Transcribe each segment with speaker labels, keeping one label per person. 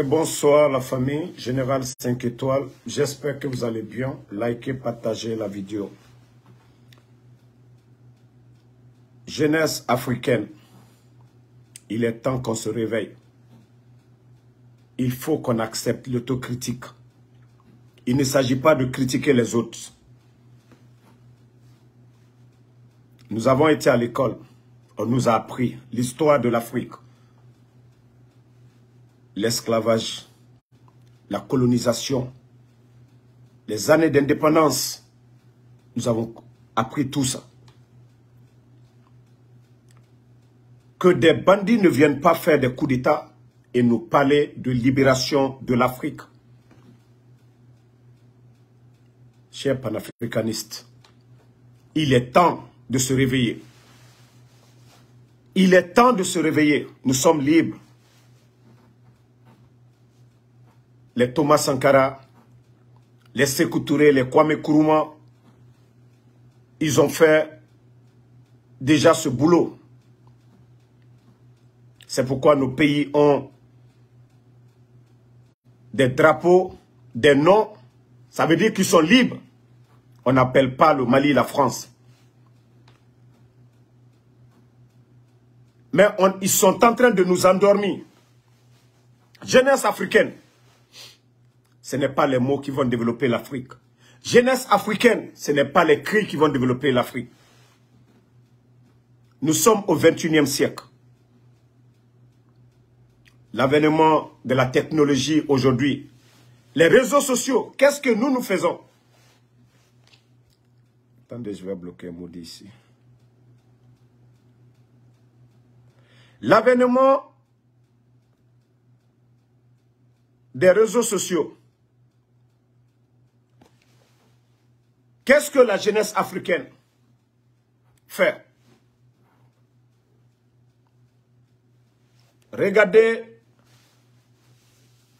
Speaker 1: bonsoir la famille, Général 5 étoiles. J'espère que vous allez bien. Likez, partagez la vidéo. Jeunesse africaine, il est temps qu'on se réveille. Il faut qu'on accepte l'autocritique. Il ne s'agit pas de critiquer les autres. Nous avons été à l'école. On nous a appris l'histoire de l'Afrique l'esclavage, la colonisation, les années d'indépendance. Nous avons appris tout ça. Que des bandits ne viennent pas faire des coups d'État et nous parler de libération de l'Afrique. Chers panafricanistes, il est temps de se réveiller. Il est temps de se réveiller. Nous sommes libres. Les Thomas Sankara, les Sekou Touré, les Kwame Kourouma, ils ont fait déjà ce boulot. C'est pourquoi nos pays ont des drapeaux, des noms. Ça veut dire qu'ils sont libres. On n'appelle pas le Mali la France. Mais ils sont en train de nous endormir. Jeunesse africaine, ce n'est pas les mots qui vont développer l'Afrique. Jeunesse africaine, ce n'est pas les cris qui vont développer l'Afrique. Nous sommes au 21e siècle. L'avènement de la technologie aujourd'hui, les réseaux sociaux, qu'est-ce que nous nous faisons? Attendez, je vais bloquer un mot ici. L'avènement des réseaux sociaux, Qu'est-ce que la jeunesse africaine fait? Regardez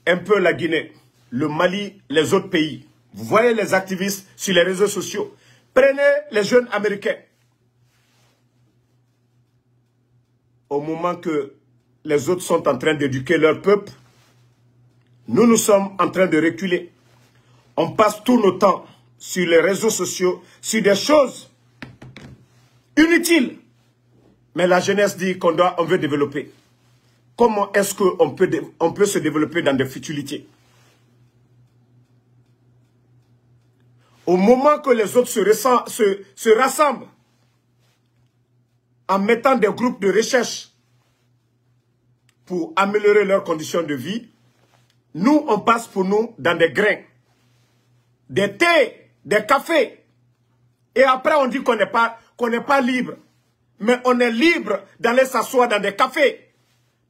Speaker 1: un peu la Guinée, le Mali, les autres pays. Vous voyez les activistes sur les réseaux sociaux. Prenez les jeunes américains. Au moment que les autres sont en train d'éduquer leur peuple, nous, nous sommes en train de reculer. On passe tout notre temps sur les réseaux sociaux, sur des choses inutiles. Mais la jeunesse dit qu'on doit, on veut développer. Comment est-ce qu'on peut, on peut se développer dans des futilités? Au moment que les autres se, se, se rassemblent, en mettant des groupes de recherche pour améliorer leurs conditions de vie, nous, on passe pour nous dans des grains, des thés, des cafés. Et après, on dit qu'on n'est pas, libre. Mais on est libre d'aller s'asseoir dans des cafés.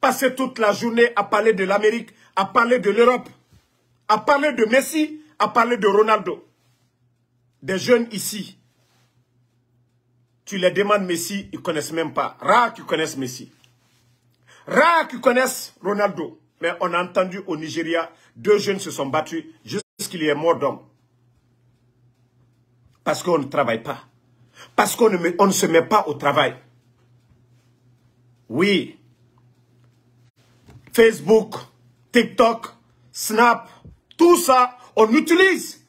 Speaker 1: Passer toute la journée à parler de l'Amérique, à parler de l'Europe, à parler de Messi, à parler de Ronaldo. Des jeunes ici, tu les demandes Messi, ils ne connaissent même pas. Rares qui connaissent Messi. Rares qui connaissent Ronaldo. Mais on a entendu au Nigeria, deux jeunes se sont battus jusqu'il y ait mort d'homme. Parce qu'on ne travaille pas. Parce qu'on ne, se met pas au travail. Oui. Facebook, TikTok, Snap, tout ça, on utilise.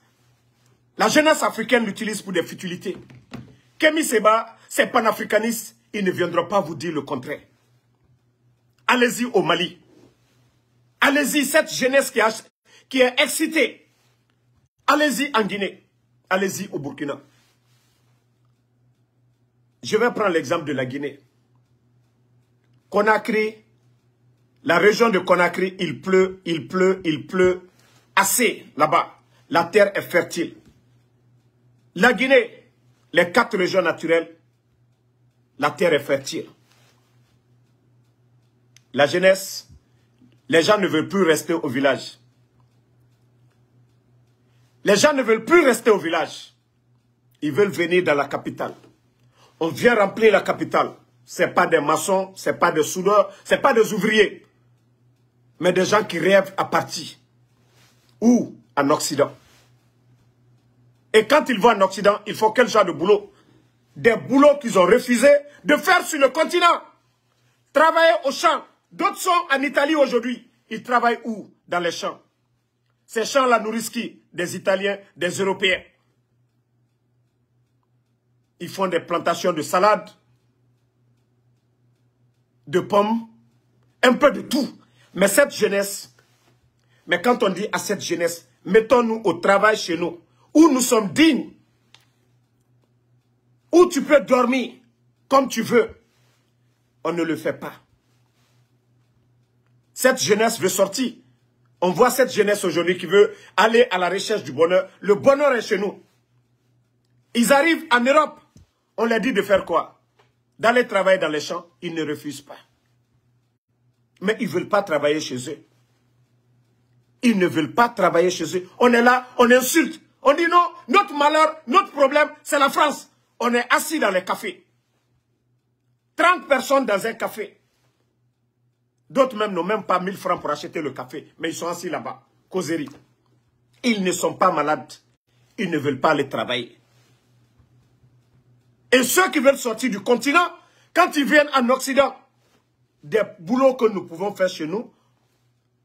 Speaker 1: La jeunesse africaine l'utilise pour des futilités. Kemi Seba, c'est panafricaniste, il ne viendra pas vous dire le contraire. Allez-y au Mali. Allez-y, cette jeunesse qui, qui est excitée. Allez-y en Guinée. Allez-y au Burkina. Je vais prendre l'exemple de la Guinée. Conakry, la région de Conakry, il pleut, il pleut, il pleut assez là-bas. La terre est fertile. La Guinée, les quatre régions naturelles, la terre est fertile. La jeunesse, les gens ne veulent plus rester au village. Les gens ne veulent plus rester au village. Ils veulent venir dans la capitale. On vient remplir la capitale. Ce pas des maçons, ce n'est pas des soudeurs, ce n'est pas des ouvriers. Mais des gens qui rêvent à partir. Ou en Occident. Et quand ils vont en Occident, il faut quel genre de boulot? Des boulots qu'ils ont refusé de faire sur le continent. Travailler au champ. D'autres sont en Italie aujourd'hui. ils travaillent où? Dans les champs. Ces champs-là nourrissent qui? Des Italiens, des Européens. Ils font des plantations de salades, de pommes, un peu de tout. Mais cette jeunesse, mais quand on dit à cette jeunesse, mettons-nous au travail chez nous, où nous sommes dignes, où tu peux dormir comme tu veux, on ne le fait pas. Cette jeunesse veut sortir. On voit cette jeunesse aujourd'hui qui veut aller à la recherche du bonheur. Le bonheur est chez nous. Ils arrivent en Europe. On leur dit de faire quoi? D'aller travailler dans les champs. Ils ne refusent pas. Mais ils ne veulent pas travailler chez eux. Ils ne veulent pas travailler chez eux. On est là, on insulte. On dit non, notre malheur, notre problème, c'est la France. On est assis dans les cafés. 30 personnes dans un café. D'autres même n'ont même pas 1000 francs pour acheter le café. Mais ils sont assis là-bas. Causerie. Ils ne sont pas malades. Ils ne veulent pas aller travailler. Et ceux qui veulent sortir du continent, quand ils viennent en Occident, des boulots que nous pouvons faire chez nous,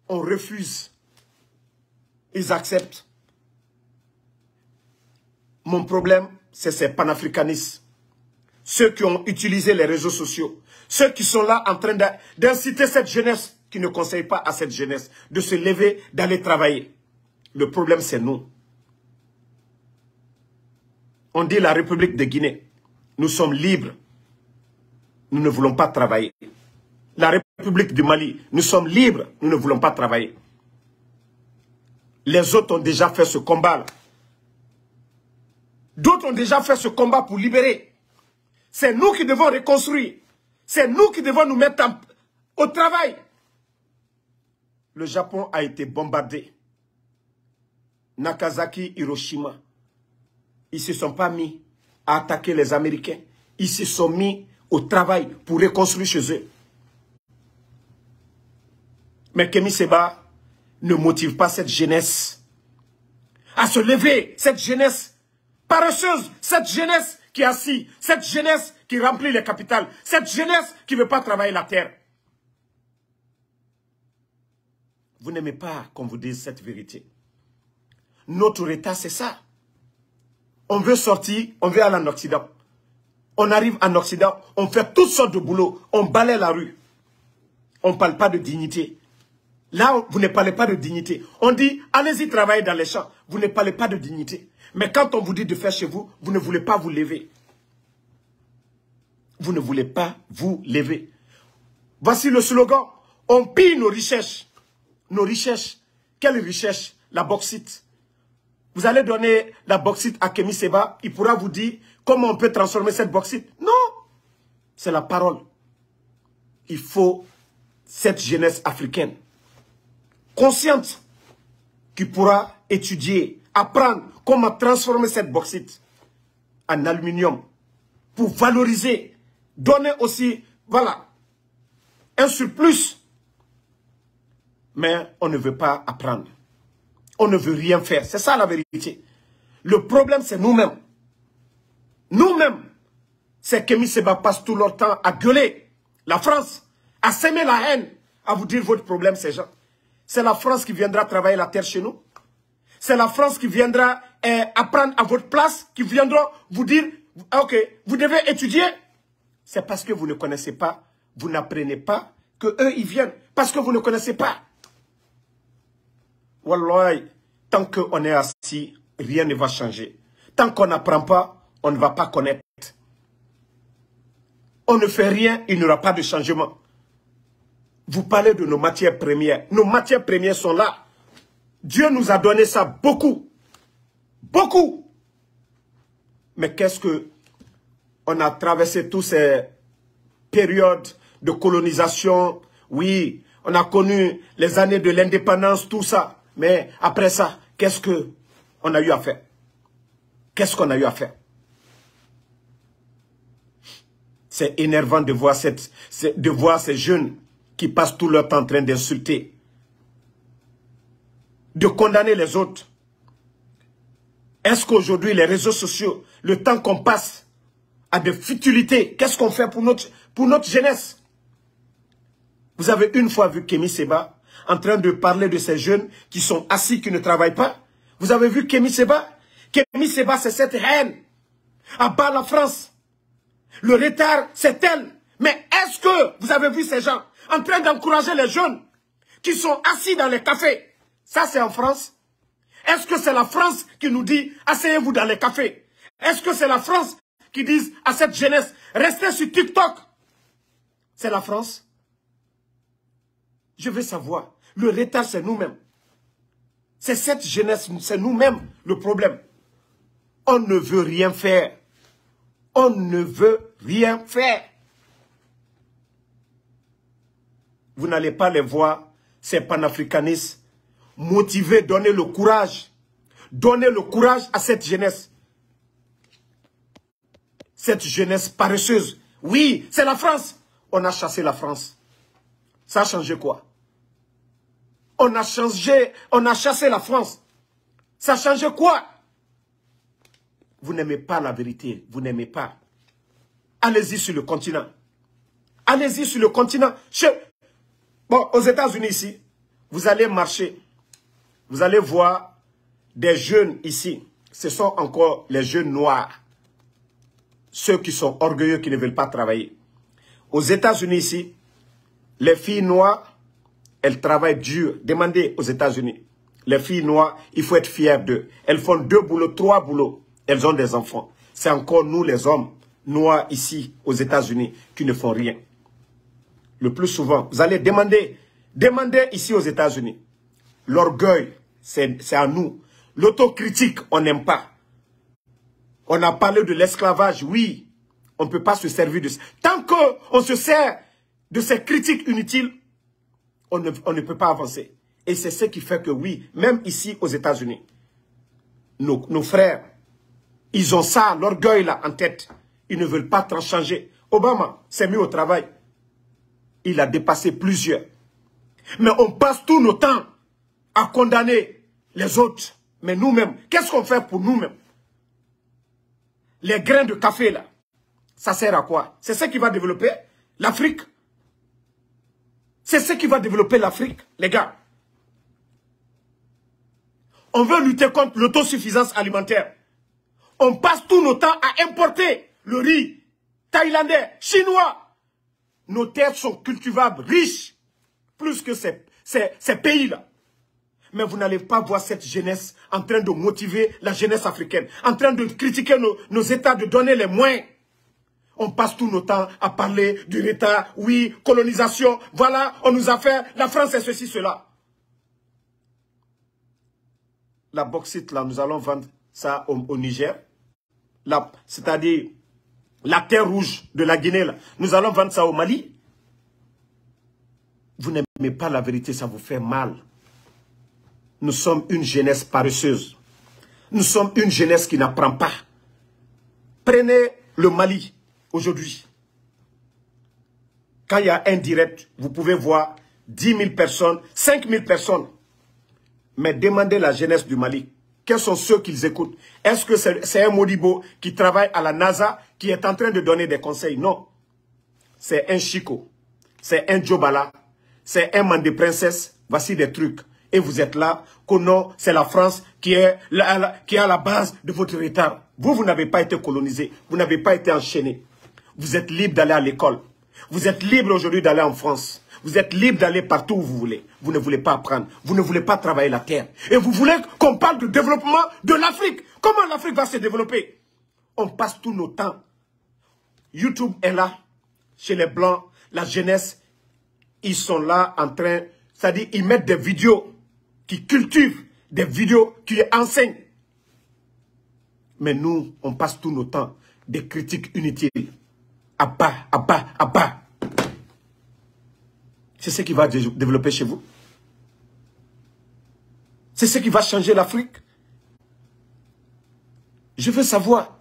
Speaker 1: on refuse. Ils acceptent. Mon problème, c'est ces panafricanistes. Ceux qui ont utilisé les réseaux sociaux. Ceux qui sont là en train d'inciter cette jeunesse, qui ne conseille pas à cette jeunesse de se lever, d'aller travailler. Le problème, c'est nous. On dit la République de Guinée. Nous sommes libres. Nous ne voulons pas travailler. La République du Mali, nous sommes libres. Nous ne voulons pas travailler. Les autres ont déjà fait ce combat. D'autres ont déjà fait ce combat pour libérer. C'est nous qui devons reconstruire. C'est nous qui devons nous mettre au travail. Le Japon a été bombardé. Nagasaki, Hiroshima. Ils ne se sont pas mis à attaquer les Américains. Ils se sont mis au travail pour reconstruire chez eux. Mais Kemi Seba ne motive pas cette jeunesse à se lever, cette jeunesse paresseuse, cette jeunesse qui est assise, cette jeunesse qui remplit les capitales, cette jeunesse qui ne veut pas travailler la terre. Vous n'aimez pas qu'on vous dise cette vérité. Notre état, c'est ça. On veut sortir, on veut aller en Occident. On arrive en Occident, on fait toutes sortes de boulot, on balaye la rue. On ne parle pas de dignité. Là, vous ne parlez pas de dignité. On dit, allez-y travailler dans les champs. Vous ne parlez pas de dignité. Mais quand on vous dit de faire chez vous, vous ne voulez pas vous lever. Vous ne voulez pas vous lever. Voici le slogan. On pille nos richesses. Nos richesses. Quelle richesse? La bauxite. Vous allez donner la bauxite à Kemi Seba. Il pourra vous dire comment on peut transformer cette bauxite. Non. C'est la parole. Il faut cette jeunesse africaine consciente qui pourra étudier, apprendre comment transformer cette bauxite en aluminium pour valoriser donner aussi, voilà, un surplus. Mais on ne veut pas apprendre. On ne veut rien faire. C'est ça la vérité. Le problème, c'est nous-mêmes. Nous-mêmes. C'est qu'Emi Seba passe tout leur temps à gueuler. La France, à s'aimer la haine, à vous dire votre problème, ces gens. C'est la France qui viendra travailler la terre chez nous. C'est la France qui viendra eh, apprendre à votre place, qui viendra vous dire, ok, vous devez étudier, c'est parce que vous ne connaissez pas, vous n'apprenez pas, que eux ils viennent. Parce que vous ne connaissez pas. Wallah, tant qu'on est assis, rien ne va changer. Tant qu'on n'apprend pas, on ne va pas connaître. On ne fait rien, il n'y aura pas de changement. Vous parlez de nos matières premières. Nos matières premières sont là. Dieu nous a donné ça beaucoup. Beaucoup. Mais qu'est-ce que on a traversé toutes ces périodes de colonisation? Oui, on a connu les années de l'indépendance, tout ça. Mais après ça, qu'est-ce qu'on a eu à faire? Qu'est-ce qu'on a eu à faire? C'est énervant de voir, cette, de voir ces jeunes qui passent tout leur temps en train d'insulter, de condamner les autres. Est-ce qu'aujourd'hui, les réseaux sociaux, le temps qu'on passe à des futilités. Qu'est-ce qu'on fait pour notre, jeunesse? Vous avez une fois vu Kémy Seba en train de parler de ces jeunes qui sont assis, qui ne travaillent pas? Vous avez vu Kémy Seba? Kémy Seba, c'est cette haine. À bas la France. Le retard, c'est elle. Mais est-ce que vous avez vu ces gens en train d'encourager les jeunes qui sont assis dans les cafés? Ça, c'est en France. Est-ce que c'est la France qui nous dit « asseyez-vous dans les cafés » Est-ce que c'est la France qui dit à cette jeunesse « restez sur TikTok » C'est la France Je veux savoir. Le retard, c'est nous-mêmes. C'est cette jeunesse, c'est nous-mêmes le problème. On ne veut rien faire. On ne veut rien faire. Vous n'allez pas les voir, ces panafricanistes, motivés, donner le courage. Donner le courage à cette jeunesse. Cette jeunesse paresseuse. Oui, c'est la France. On a chassé la France. Ça a changé quoi? On a changé, on a chassé la France. Ça a changé quoi? Vous n'aimez pas la vérité. Vous n'aimez pas. Allez-y sur le continent. Allez-y sur le continent. Bon, aux États-Unis ici, vous allez marcher. Vous allez voir des jeunes ici. Ce sont encore les jeunes noirs. Ceux qui sont orgueilleux, qui ne veulent pas travailler. Aux États-Unis ici, les filles noires, elles travaillent dur. Demandez aux États-Unis. Les filles noires, il faut être fier d'eux. Elles font deux boulots, trois boulots. Elles ont des enfants. C'est encore nous, les hommes noirs ici, aux États-Unis, qui ne font rien. Le plus souvent, vous allez demander, demander ici aux États-Unis. L'orgueil, c'est à nous. L'autocritique, on n'aime pas. On a parlé de l'esclavage, oui. On ne peut pas se servir de ça. Tant qu'on se sert de ces critiques inutiles, on ne, peut pas avancer. Et c'est ce qui fait que oui, même ici aux États-Unis, nos, nos, frères, ils ont ça, l'orgueil là en tête. Ils ne veulent pas changer. Obama s'est mis au travail. Il a dépassé plusieurs. Mais on passe tout nos temps à condamner les autres. Mais nous-mêmes, qu'est-ce qu'on fait pour nous-mêmes? Les grains de café là, ça sert à quoi? C'est ce qui va développer l'Afrique. C'est ce qui va développer l'Afrique, les gars. On veut lutter contre l'autosuffisance alimentaire. On passe tout nos temps à importer le riz thaïlandais, chinois. Nos terres sont cultivables, riches, plus que ces, pays-là. Mais vous n'allez pas voir cette jeunesse en train de motiver la jeunesse africaine, en train de critiquer nos, États, de donner les moyens. On passe tout nos temps à parler du État, oui, colonisation, voilà, on nous a fait, la France est ceci, cela. La bauxite, là, nous allons vendre ça au, Niger. C'est-à-dire la terre rouge de la Guinée, là. Nous allons vendre ça au Mali. Vous n'aimez pas la vérité, ça vous fait mal. Nous sommes une jeunesse paresseuse. Nous sommes une jeunesse qui n'apprend pas. Prenez le Mali aujourd'hui. Quand il y a un direct, vous pouvez voir 10 000 personnes, 5 000 personnes. Mais demandez la jeunesse du Mali. Quels sont ceux qu'ils écoutent? Est-ce que c'est un Modibo qui travaille à la NASA qui est en train de donner des conseils? Non. C'est un Chico. C'est un Jobala. C'est un Mandé Princesse. Voici des trucs. Et vous êtes là, que non, c'est la France qui est, qui à la base de votre retard. Vous, vous n'avez pas été colonisé. Vous n'avez pas été enchaîné. Vous êtes libre d'aller à l'école. Vous êtes libre aujourd'hui d'aller en France. Vous êtes libre d'aller partout où vous voulez. Vous ne voulez pas apprendre. Vous ne voulez pas travailler la terre. Et vous voulez qu'on parle de développement de l'Afrique. Comment l'Afrique va se développer? On passe tout nos temps. YouTube est là, chez les Blancs, la jeunesse. Ils sont là en train, c'est-à-dire ils mettent des vidéos qui cultivent, des vidéos qui enseignent. Mais nous, on passe tout nos temps des critiques inutiles à bas, à bas, à bas. C'est ce qui va développer chez vous. C'est ce qui va changer l'Afrique. Je veux savoir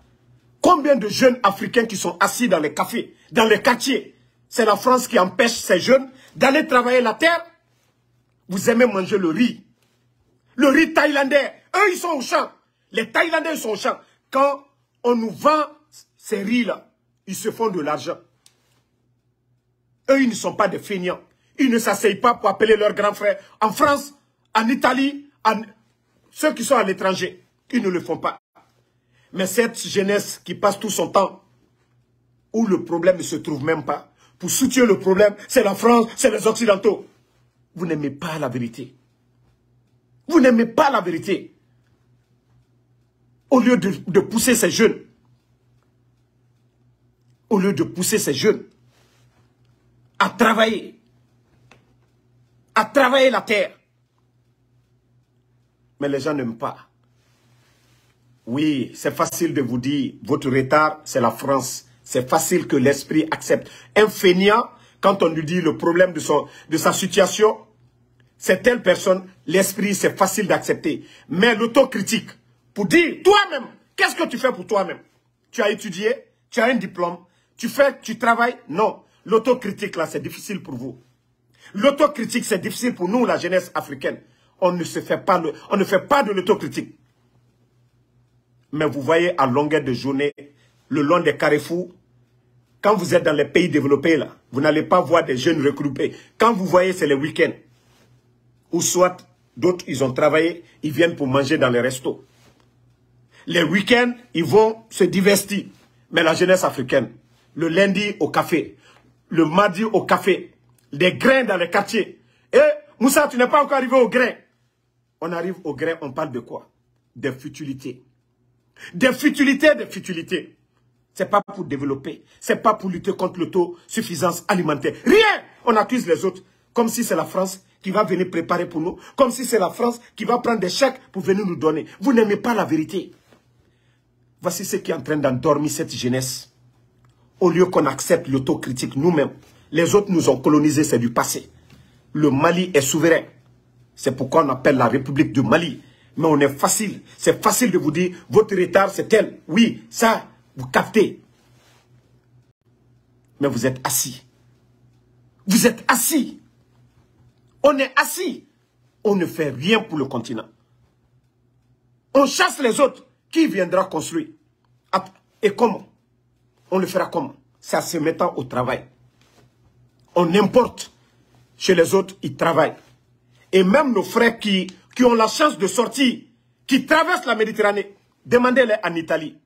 Speaker 1: combien de jeunes Africains qui sont assis dans les cafés, dans les quartiers. C'est la France qui empêche ces jeunes d'aller travailler la terre. Vous aimez manger le riz. Le riz thaïlandais. Eux, ils sont au champ. Les Thaïlandais, ils sont au champ. Quand on nous vend ces riz-là, ils se font de l'argent. Eux, ils ne sont pas des feignants. Ils ne s'asseyent pas pour appeler leurs grands frères. En France, en Italie, ceux qui sont à l'étranger, ils ne le font pas. Mais cette jeunesse qui passe tout son temps, où le problème ne se trouve même pas, pour soutenir le problème, c'est la France, c'est les Occidentaux. Vous n'aimez pas la vérité. Vous n'aimez pas la vérité. Au lieu de, pousser ces jeunes, au lieu de pousser ces jeunes à travailler, à travailler la terre. Mais les gens n'aiment pas. Oui, c'est facile de vous dire, votre retard, c'est la France. C'est facile que l'esprit accepte. Un feignant, quand on lui dit le problème de sa situation, c'est telle personne, l'esprit, c'est facile d'accepter. Mais l'autocritique, pour dire toi-même, qu'est-ce que tu fais pour toi-même? Tu as étudié, tu as un diplôme, tu fais, tu travailles? Non. L'autocritique, là, c'est difficile pour vous. L'autocritique, c'est difficile pour nous, la jeunesse africaine. On ne se fait pas, de l'autocritique. Mais vous voyez, à longueur de journée, le long des carrefours, quand vous êtes dans les pays développés, là, vous n'allez pas voir des jeunes regroupés. Quand vous voyez, c'est les week-ends. Ou soit, d'autres, ils ont travaillé, ils viennent pour manger dans les restos. Les week-ends, ils vont se divertir. Mais la jeunesse africaine, le lundi au café, le mardi au café, des grains dans les quartiers. Et Moussa, tu n'es pas encore arrivé au grain. On arrive au grain, on parle de quoi? Des futilités. Des futilités, des futilités. C'est pas pour développer, c'est pas pour lutter contre l'autosuffisance alimentaire. Rien On accuse les autres, comme si c'est la France qui va venir préparer pour nous, comme si c'est la France qui va prendre des chèques pour venir nous donner. Vous n'aimez pas la vérité. Voici ce qui est en train d'endormir cette jeunesse au lieu qu'on accepte l'autocritique nous-mêmes. Les autres nous ont colonisés, c'est du passé. Le Mali est souverain. C'est pourquoi on appelle la République du Mali. Mais on est facile. C'est facile de vous dire, votre retard, c'est tel. Oui, ça, vous captez. Mais vous êtes assis. Vous êtes assis. On est assis. On ne fait rien pour le continent. On chasse les autres. Qui viendra construire? Et comment? On le fera comment? C'est en se mettant au travail. On importe. Chez les autres, ils travaillent. Et même nos frères qui, qui ont la chance de sortir, qui traversent la Méditerranée, demandez-les en Italie.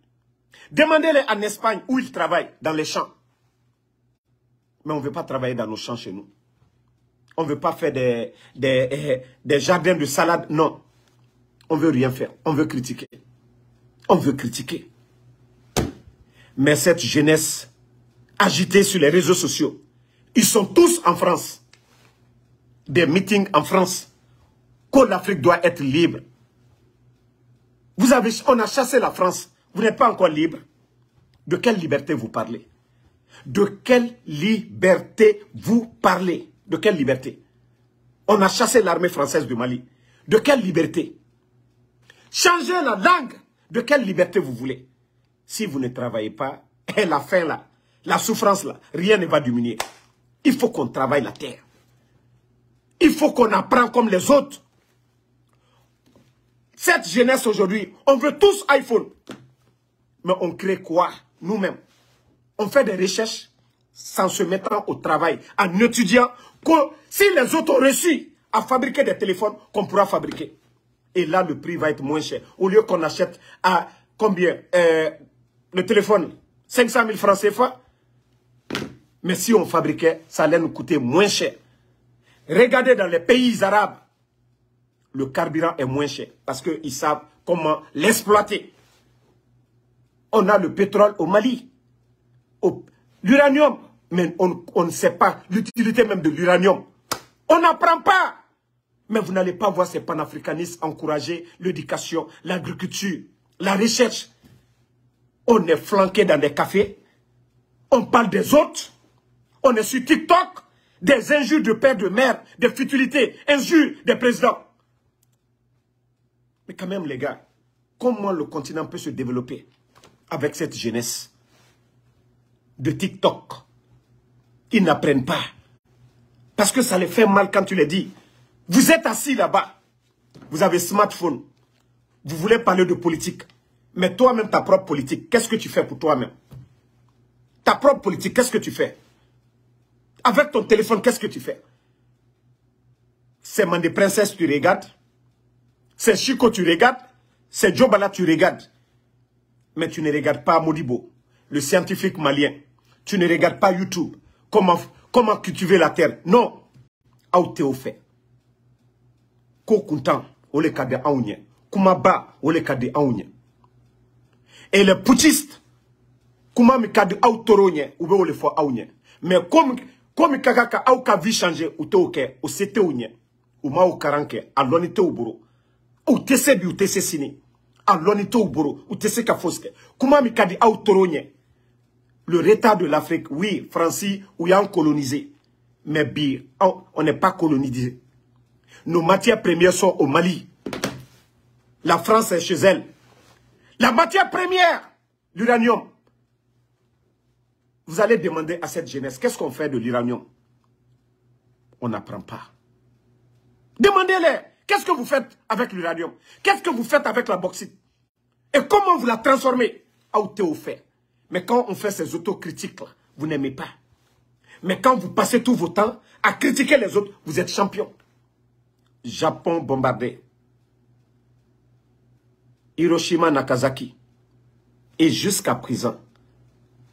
Speaker 1: Demandez-les en Espagne où ils travaillent, dans les champs. Mais on ne veut pas travailler dans nos champs chez nous. On ne veut pas faire des, eh, des jardins de salade. Non. On ne veut rien faire. On veut critiquer. On veut critiquer. Mais cette jeunesse agitée sur les réseaux sociaux, ils sont tous en France. Des meetings en France. Que l'Afrique doit être libre. Vous avez, on a chassé la France. Vous n'êtes pas encore libre. De quelle liberté vous parlez? De quelle liberté vous parlez? De quelle liberté? On a chassé l'armée française du Mali. De quelle liberté? Changez la langue. De quelle liberté vous voulez? Si vous ne travaillez pas, et la faim là, la souffrance là, rien ne va diminuer. Il faut qu'on travaille la terre. Il faut qu'on apprend comme les autres. Cette jeunesse aujourd'hui, on veut tous iPhone. Mais on crée quoi? Nous-mêmes. On fait des recherches sans se mettre au travail, en étudiant si les autres ont réussi à fabriquer des téléphones, qu'on pourra fabriquer. Et là, le prix va être moins cher. Au lieu qu'on achète à combien euh, le téléphone, 500 000 francs CFA. Mais si on fabriquait, ça allait nous coûter moins cher. Regardez dans les pays arabes, le carburant est moins cher parce qu'ils savent comment l'exploiter. On a le pétrole au Mali, l'uranium, mais on, ne sait pas l'utilité même de l'uranium. On n'apprend pas. Mais vous n'allez pas voir ces panafricanistes encourager l'éducation, l'agriculture, la recherche on est flanqué dans des cafés, on parle des autres, on est sur TikTok, des injures de père, de mère, des futilités, injures des présidents. Mais quand même, les gars, comment le continent peut se développer avec cette jeunesse de TikTok? Ils n'apprennent pas. Parce que ça les fait mal quand tu les dis. Vous êtes assis là-bas. Vous avez smartphone. Vous voulez parler de politique. Mais toi-même, ta propre politique, qu'est-ce que tu fais pour toi-même? Ta propre politique, qu'est-ce que tu fais? Avec ton téléphone, qu'est-ce que tu fais? C'est Mandé Princesse, tu regardes. C'est Chico, tu regardes. C'est Jobala, tu regardes. Mais tu ne regardes pas Modibo, le scientifique malien. Tu ne regardes pas YouTube. comment, comment cultiver la terre. Non. Aouté au fait. Kokuntan, ole kade aounye. Kumaba, ole kade aounye. Et les putschistes, kuma mikade aoutoronye, oube ole fo aounye. Mais comme, comme kakaka aouka vie changer, outé au ke, ou sete ounye. Ouma ou karanke, alonite ou bourou. Ou tese bi ou tese sini. Alonite ou bourou, ou tese kafoske. Kuma mikade aoutoronye. Le retard de l'Afrique, oui, Francis, ou y a colonisé. Mais bi, on n'est pas colonisé. Nos matières premières sont au Mali. La France est chez elle. La matière première, l'uranium. Vous allez demander à cette jeunesse, qu'est-ce qu'on fait de l'uranium? On n'apprend pas. Demandez-les, qu'est-ce que vous faites avec l'uranium? Qu'est-ce que vous faites avec la bauxite? Et comment vous la transformez? Au fait. Mais quand on fait ces autocritiques-là, vous n'aimez pas. Mais quand vous passez tout votre temps à critiquer les autres, vous êtes champion. Japon bombardé. Hiroshima, Nagasaki. Et jusqu'à présent,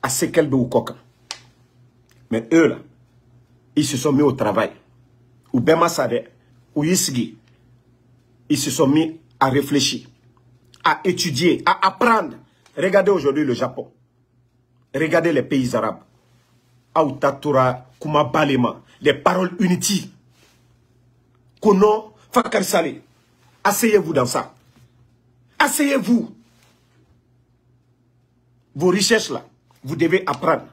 Speaker 1: à Sekelbe ou Koka. Mais eux, là, ils se sont mis au travail. Ou Bema Sade, ou Isgi, ils se sont mis à réfléchir, à étudier, à apprendre. Regardez aujourd'hui le Japon. Regardez les pays arabes. Aoutatura, Kuma Balema, les paroles unity. Kono, Fakar Saleh. Asseyez-vous dans ça. Asseyez-vous. Vos recherches là, vous devez apprendre.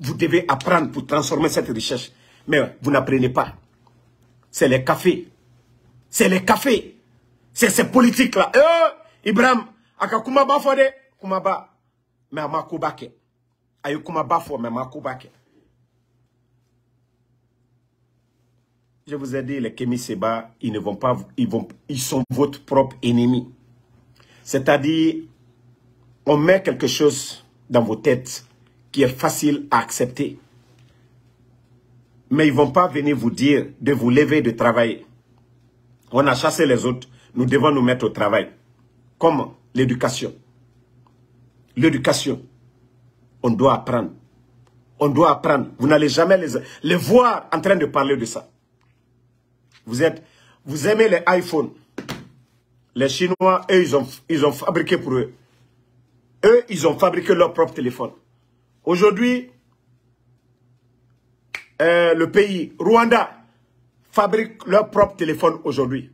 Speaker 1: Vous devez apprendre pour transformer cette recherche. Mais vous n'apprenez pas. C'est les cafés. C'est les cafés. C'est ces politiques là. Eh, Ibrahim, aka kumaba fode, kumaba. Mais Je vous ai dit, les Kémi Seba, ils ne vont pas, ils sont votre propre ennemi. C'est-à-dire, on met quelque chose dans vos têtes qui est facile à accepter. Mais ils ne vont pas venir vous dire de vous lever, de travailler. On a chassé les autres, nous devons nous mettre au travail. Comment L'éducation. L'éducation. On doit apprendre. On doit apprendre. Vous n'allez jamais les, les voir en train de parler de ça. Vous êtes, vous aimez les iPhones. Les Chinois, eux, ils ont, ils ont fabriqué pour eux. Eux, ils ont fabriqué leur propre téléphone. Aujourd'hui, euh, le pays, Rwanda, fabrique leur propre téléphone aujourd'hui.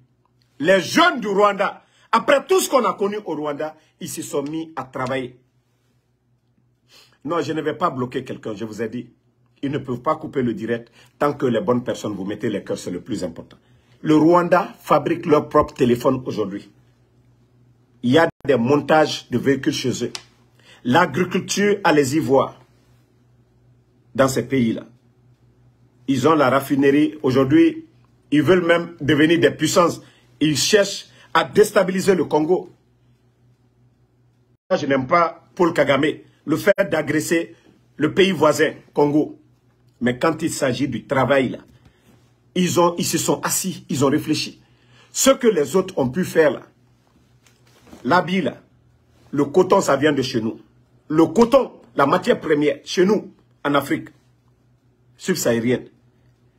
Speaker 1: Les jeunes du Rwanda, après tout ce qu'on a connu au Rwanda, ils se sont mis à travailler. Non, je ne vais pas bloquer quelqu'un, je vous ai dit. Ils ne peuvent pas couper le direct tant que les bonnes personnes vous mettez les cœurs, c'est le plus important. Le Rwanda fabrique leur propre téléphone aujourd'hui. Il y a des montages de véhicules chez eux. L'agriculture les ivoires dans ces pays-là. Ils ont la raffinerie. Aujourd'hui, ils veulent même devenir des puissances. Ils cherchent à déstabiliser le Congo. Je n'aime pas Paul Kagame, le fait d'agresser le pays voisin, Congo. Mais quand il s'agit du travail, ils, ont, ils se sont assis, ils ont réfléchi. Ce que les autres ont pu faire, là, l'habit, là, le coton, ça vient de chez nous. Le coton, la matière première, chez nous, en Afrique subsaharienne.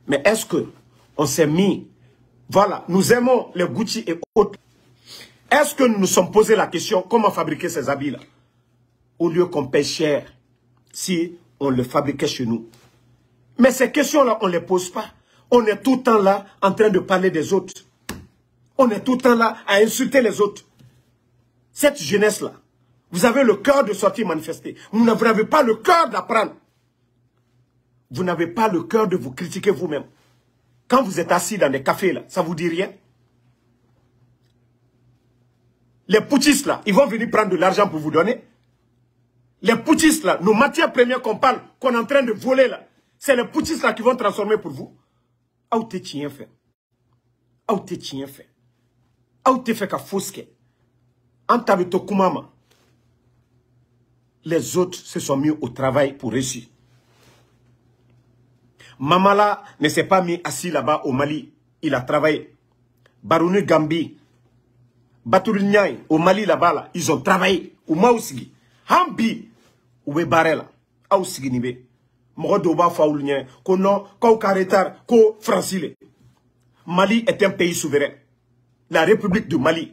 Speaker 1: Mais est-ce que on s'est mis, voilà, nous aimons les Gucci et autres. Est-ce que nous nous sommes posé la question, comment fabriquer ces habits-là Au lieu qu'on paye cher, si on le fabriquait chez nous. Mais ces questions-là, on ne les pose pas. On est tout le temps là en train de parler des autres. On est tout le temps là à insulter les autres. Cette jeunesse-là, vous avez le cœur de sortir manifester. Vous n'avez pas le cœur d'apprendre. Vous n'avez pas le cœur de vous critiquer vous-même. Quand vous êtes assis dans des cafés, là, ça vous dit rien? Les poutistes, là, ils vont venir prendre de l'argent pour vous donner. Les poutistes, là, nos matières premières qu'on parle, qu'on est en train de voler, là, c'est les poutistes, là, qui vont transformer pour vous. T'es tien fait t'es tien fait t'es fait qu'à kumama. Les autres se sont mis au travail pour réussir. Mamala ne s'est pas mis assis là-bas au Mali il a travaillé. Barouni Gambi, Batoul Niaï, au Mali là-bas, là, ils ont travaillé. Ou Maousigi. Hambi, Barela, Aousigi Nibe. Moko Doba Faoul Niaï, ko non, ko. Mali est un pays souverain. La République de Mali.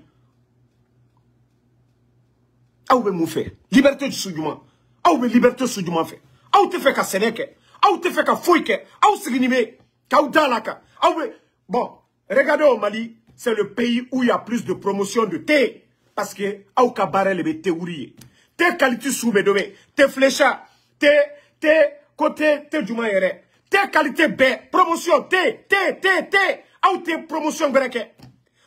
Speaker 1: Aou be mou fait. Liberté du soudjouman. Aou be liberté du soudjouman fait. Aou te fait ka sénèque. Aou te fait ka fouike. Aou siginime. Kaou dalaka. Aou be... Bon, regardez au Mali, c'est le pays où il y a plus de promotion de thé. Parce que Aou ka le. Thé qualité soube dome. Thé flécha. Thé, thé, côté, thé djouman yere. Thé qualité B. Promotion thé, thé, thé, thé. Aou thé promotion breke.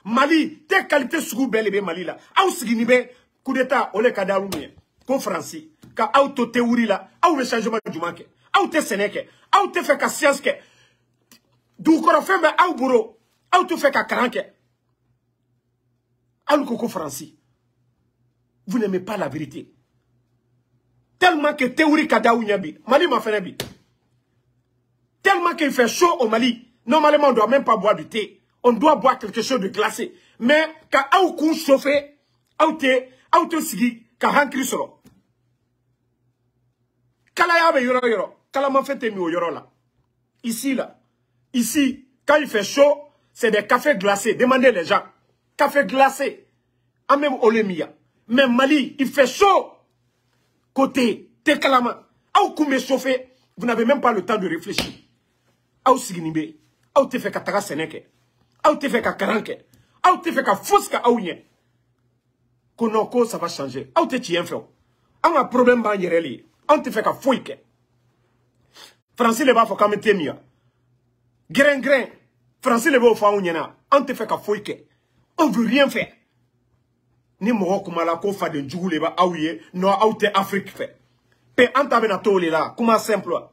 Speaker 1: Mali, thé qualité soube belle Mali là. Aou siginime. coup d'état ole ka dalu min ko faransi ka aw to tɛ wuri la aw bɛ changement jumɛn kɛ aw tɛ sɛnɛ kɛ aw tɛ ka science kɛ bɛ aw aw tɛ fɛ ka kalan kɛ aw vous n'aimez pas la vérité tellement que théorie ka d'aw ɲɛ bi mali ma bi tellement qu'il fait chaud au Mali. Normalement on doit même pas boire du thé. On doit boire quelque chose de glacé. Mais aw kun chauffer aw tɛ aw to sigi ka hankiri sɔrɔ kalaya bɛ yɔrɔ yɔrɔ kalamafɛn tɛ min o yɔrɔ la ici là. Ici quand il fait chaud c'est des cafés glacés. Demandez les gens. Café glacé en même olemia mais Mali il fait chaud côté te kalama aw kun bɛ chauffer vous n'avez même pas le temps de réfléchir. Aw sigini bɛ aw tɛ fɛ ka taga sɛnɛ kɛ aw tɛ fɛ ka kalan kɛ aw tɛ fɛ ka fosi ka aw ɲɛ ko non ko ça va changer. Tɛ tiɲɛ fɛ o an ka problème b'an yɛrɛ de ye anw tɛ fɛ ka foyi kɛ faransi de b'a fɔ k'an bɛ te min yan gɛrɛn gɛrɛn faransi de b'o fɔ anw ɲɛna anw tɛ fɛ ka foyi kɛ on veut rien faire ni mɔgɔ kuma la ko faden jugu ye. Non aw tɛ afiriki fɛ. Pe an ta la. Simple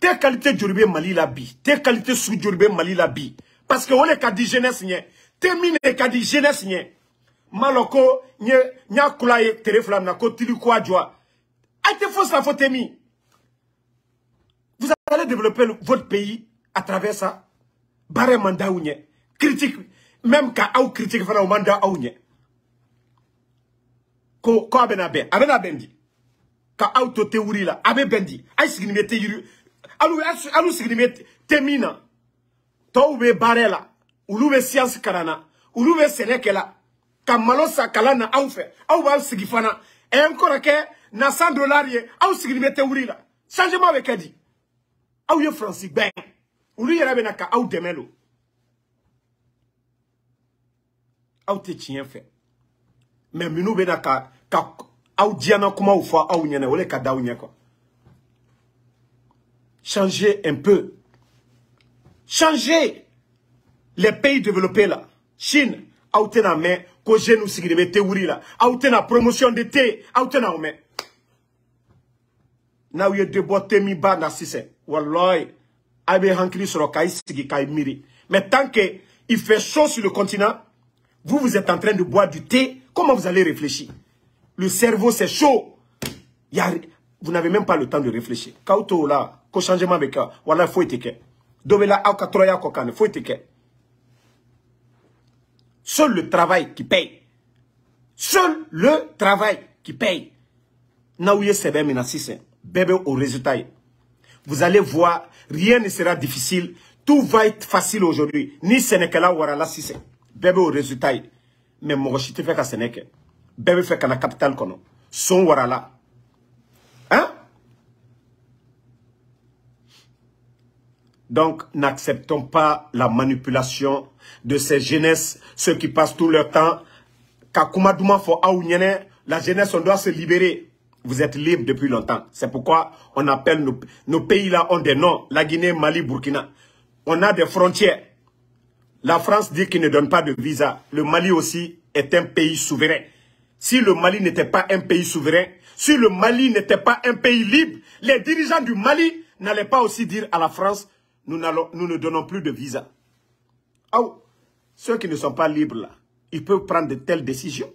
Speaker 1: te qualité joli bɛ mali la bi. Te qualité sugu joli bɛ mali la bi. Parce que o de ka di jeunesse ɲɛ te min de ka di jeunesse ɲɛ ko kula ye tere fila na ko tili ko a te fo sa fo temi vous allez développer votre pays à travers ça. Ou nye. Critique même ka aw critique fana o man da aw ɲɛ ko ko a bɛna bɛn a bɛna bɛn di ka aw to tewuri la a bɛ bɛn di a sigini bɛ te yiri alu alu sigini bɛ te min na tɔw bɛ baara la olu bɛ siyansi kalan na olu bɛ sɛnɛ kɛ la ka malo sa kalan na aw fɛ aw b'aw sigi fana. Ɛ n kɔrɔ kɛ na san dolari ye aw sigini bɛ tewuri la. Changement bɛ kɛ di aw ye faransi gbɛn olu yɛrɛ bɛ na ka aw dɛmɛ don aw changer un peu. Changer les pays développés là. Chine aw tɛna mɛn ko jeune sigilen bɛ te wuri la. Aw tɛna promotion de te aw tɛna ba na hankili k'a k'a mais tant que il fait chaud sur le continent vous vous êtes en train de boire du thé comment vous allez réfléchir? Le cerveau c'est chaud vous n'avez même pas le temps de réfléchir k'aw to o la ko changement tɔɔrɔya kɔ kan de foyi tɛ kɛ Seul le travail qui paye. Seul le travail qui paye. Bébé au résultat. Vous allez voir, rien ne sera difficile. Tout va être facile aujourd'hui. Ni Bébé au résultat. Mais Sénégal. Bébé fait qu'à la capitale kono. Son warala. Hein? Donc, n'acceptons pas la manipulation de ces jeunesses, ceux qui passent tout leur temps. La jeunesse, on doit se libérer. Vous êtes libres depuis longtemps. C'est pourquoi on appelle nos, nos pays-là ont des noms. La Guinée, Mali, Burkina. On a des frontières. La France dit qu'il ne donne pas de visa. Le Mali aussi est un pays souverain. Si le Mali n'était pas un pays souverain, si le Mali n'était pas un pays libre, les dirigeants du Mali n'allaient pas aussi dire à la France, nous, ne donnons plus de visa. Oh, ceux qui ne sont pas libres ils peuvent prendre de telles décisions.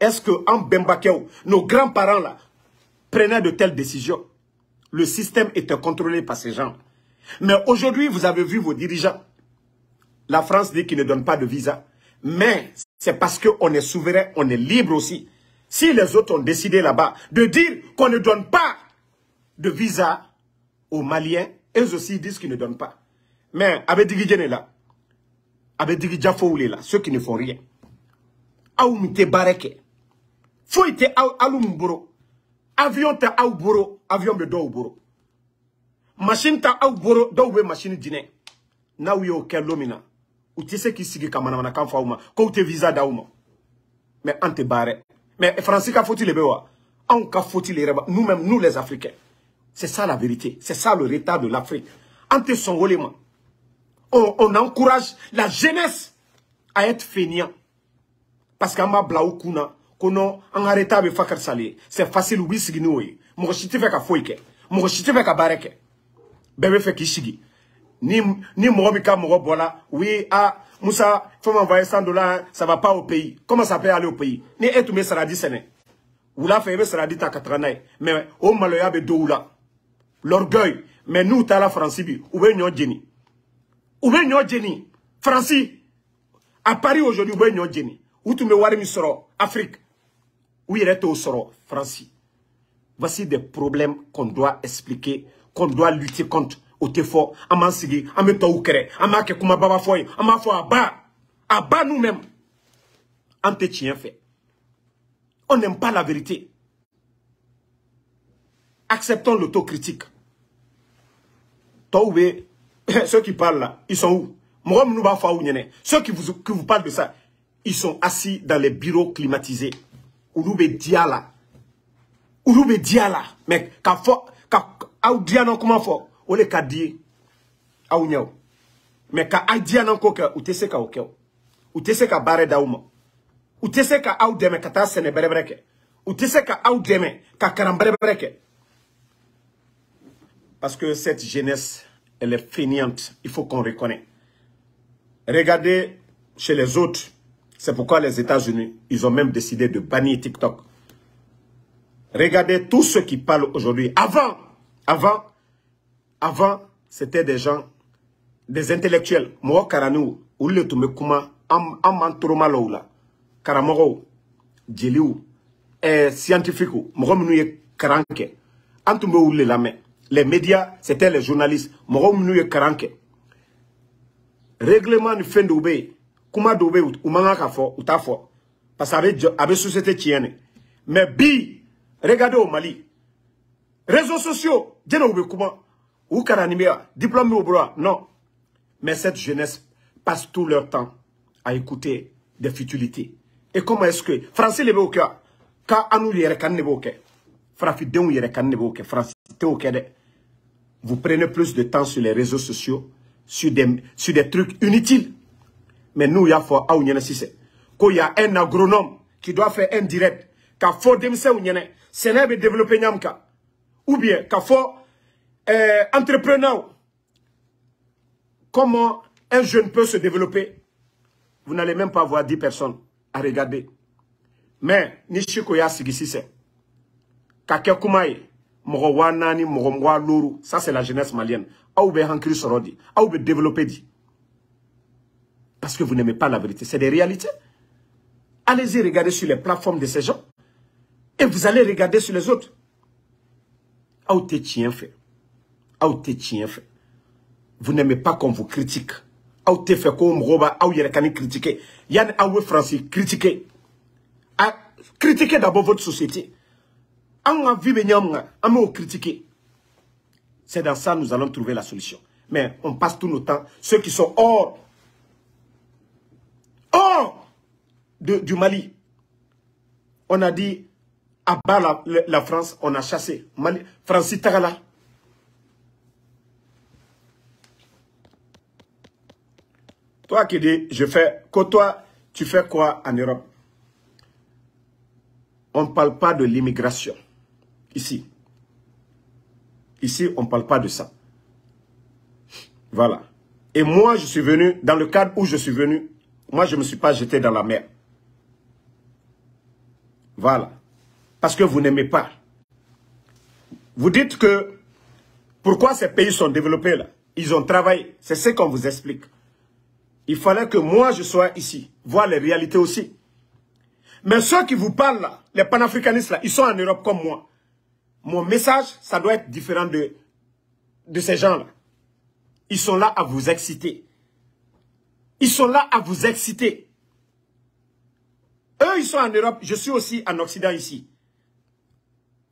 Speaker 1: Est-ce que en Bembakeo, nos grands-parents là, prenaient de telles décisions? Le système était contrôlé par ces gens. Mais aujourd'hui, vous avez vu vos dirigeants. La France dit qu'il ne donne pas de visa. Mais c'est parce qu'on est souverain, on est libre aussi. Si les autres ont décidé là-bas de dire qu'on ne donne pas de visa aux Maliens, eux aussi disent qu'ils ne donnent pas. Mais avec Digidjene là, avec Digidjafoulé là, ceux qui ne font rien. Aoumite bareke. Être aloum Avion ta aou boro, avion be do boro. Machine ta aou boro, do be machine dîner. Na ou Ou ti se ki sigi kamana kan fa ouma. Ko te visa da ouma. Mais ante bare. Mais Francis ka faut-il le. On ka faut-il les Nous-mêmes, nous les Africains. C'est ça la vérité. C'est ça le retard de l'Afrique. Ante son on, on encourage la jeunesse à être feignant. Parce qu'en bas blaou kuna, kono an arrêta be fakar sali. C'est facile oui sigi ni oyi. Mo chiti fe ka foyi ke. Mo chiti fe ka bare ke. Bébé fait ki sigi. Ni ni mo bi ka mo bola. Oui ah Moussa, faut m'envoyer 100 dollars, ça va pas au pays. Comment ça peut aller au pays? Ni etu me sera dit sene. Ou la fait sera dit ta 80 Mais au maloya be do là. L'orgueil. Mais nous t'as la France bi, ou be nyo jeni. Ou be nyo jeni. France à Paris aujourd'hui ou be nyo jeni. Ou tu me wari mi soro? Afrique. Ou il est au soro? France. Voici des problèmes qu'on doit expliquer, qu'on doit lutter contre o tɛ fɔ an b'an sigi an bɛ tɔw baba a a nous mêmes an tɛ tiɲɛ fɛ. On n'aime pas la vérité. Acceptons l'autocritique. Ceux qui parlent là ils sont où? B'a fɔ aw ɲɛna ceux qui vous qui vous parlent de ça ils sont assis dans les bureaux climatisés. Olu bɛ diya la. Olu bɛ diya la. Mais k'a fɔ ka o le ka di aw ɲɛ o mɛ ka aw diyanan ko kɛ u tɛ se ka o kɛ o se ka baara d'aw ma u se ka aw dɛmɛ se ka ka parce que cette jeunesse elle est fainéante. Il faut qu'on reconnaisse regardez chez les autres. C'est pourquoi les États-Unis ils ont même décidé de bannir TikTok. Regardez tous ceux qui parlent aujourd'hui. Avant avant avant, c'était des gens, des intellectuels. Moi, Karanou, ou le tume kuma, am am trop la. Karamogo, Djeliou, eh, scientifique, moi, mnou ye karanke. Antumbe ou le lame. Les médias, c'était les journalistes. Moi, mnou ye karanke. Règlement de fin d'oubé, kuma d'oubé, ou manga ka fo, ou ta fo. Parce que avec société tienne. Mais bi, regardez au Mali. Réseaux sociaux, djena oubé kuma. Ou Karanimia, diplôme au bras, non. Mais cette jeunesse passe tout leur temps à écouter des futilités. Et comment est-ce que, français les beaux cœur, quand kan nebo ke, frafi den yere kan nebo ke, français au vous prenez plus de temps sur les réseaux sociaux, sur des, sur des trucs inutiles. Mais nous, il y a ah, Quand il y a un agronome qui doit faire un direct, qu'a fort demse ou c'est développer. Ou bien, qu'a fort euh, entrepreneur, comment un jeune peut se développer? Vous n'allez même pas voir 10 personnes à regarder. Mais, Nishiko ya sigisise. Kake kumaye. Mogo wanani, mogo mwa lourou. Ça, c'est la jeunesse malienne. Aou be hankri sorodi. Aou be développer dit. Parce que vous n'aimez pas la vérité. C'est des réalités. Allez-y regarder sur les plateformes de ces gens. Et vous allez regarder sur les autres. Vous n'aimez pas qu'on vous critique. Aw tɛ fɛ ko mɔgɔw b'a aw yɛrɛ ka ni critiquer. Yanni aw critiquer. D'abord votre société. An ka vie c'est dans ça nous allons trouver la solution. Mais on passe tout notre temps. Ceux qui sont hors hors du Mali on a dit à bas la, la, France on a chassé Mali Francis Tagala Toi qui dis, je fais, que toi, tu fais quoi en Europe? On ne parle pas de l'immigration. Ici. Ici, on ne parle pas de ça. Voilà. Et moi, je suis venu, dans le cadre où je suis venu, moi, je ne me suis pas jeté dans la mer. Voilà. Parce que vous n'aimez pas. Vous dites que, pourquoi ces pays sont développés là? Ils ont travaillé. C'est ce qu'on vous explique. Il fallait que moi, je sois ici, voir les réalités aussi. Mais ceux qui vous parlent là, les panafricanistes là, ils sont en Europe comme moi. Mon message, ça doit être différent de, de ces gens-là. Ils sont là à vous exciter. Ils sont là à vous exciter. Eux, ils sont en Europe, je suis aussi en Occident ici.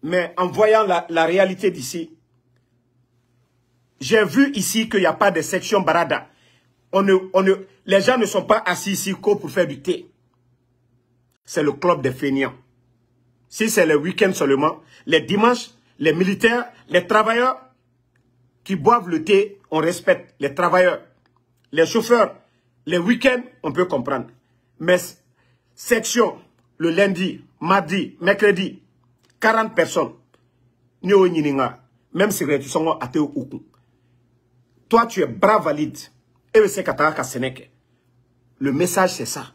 Speaker 1: Mais en voyant la, la réalité d'ici, j'ai vu ici qu'il n'y a pas de section barada. On ne, les gens ne sont pas assis ici pour faire du thé. C'est le club des feignants. Si c'est le week-end seulement, les dimanches, les militaires, les travailleurs qui boivent le thé, on respecte. Les travailleurs, les chauffeurs, les week-ends, on peut comprendre. Mais section, le lundi, mardi, mercredi, 40 personnes, même si tu à Toi, tu es brave valide. Et le message, c'est ça.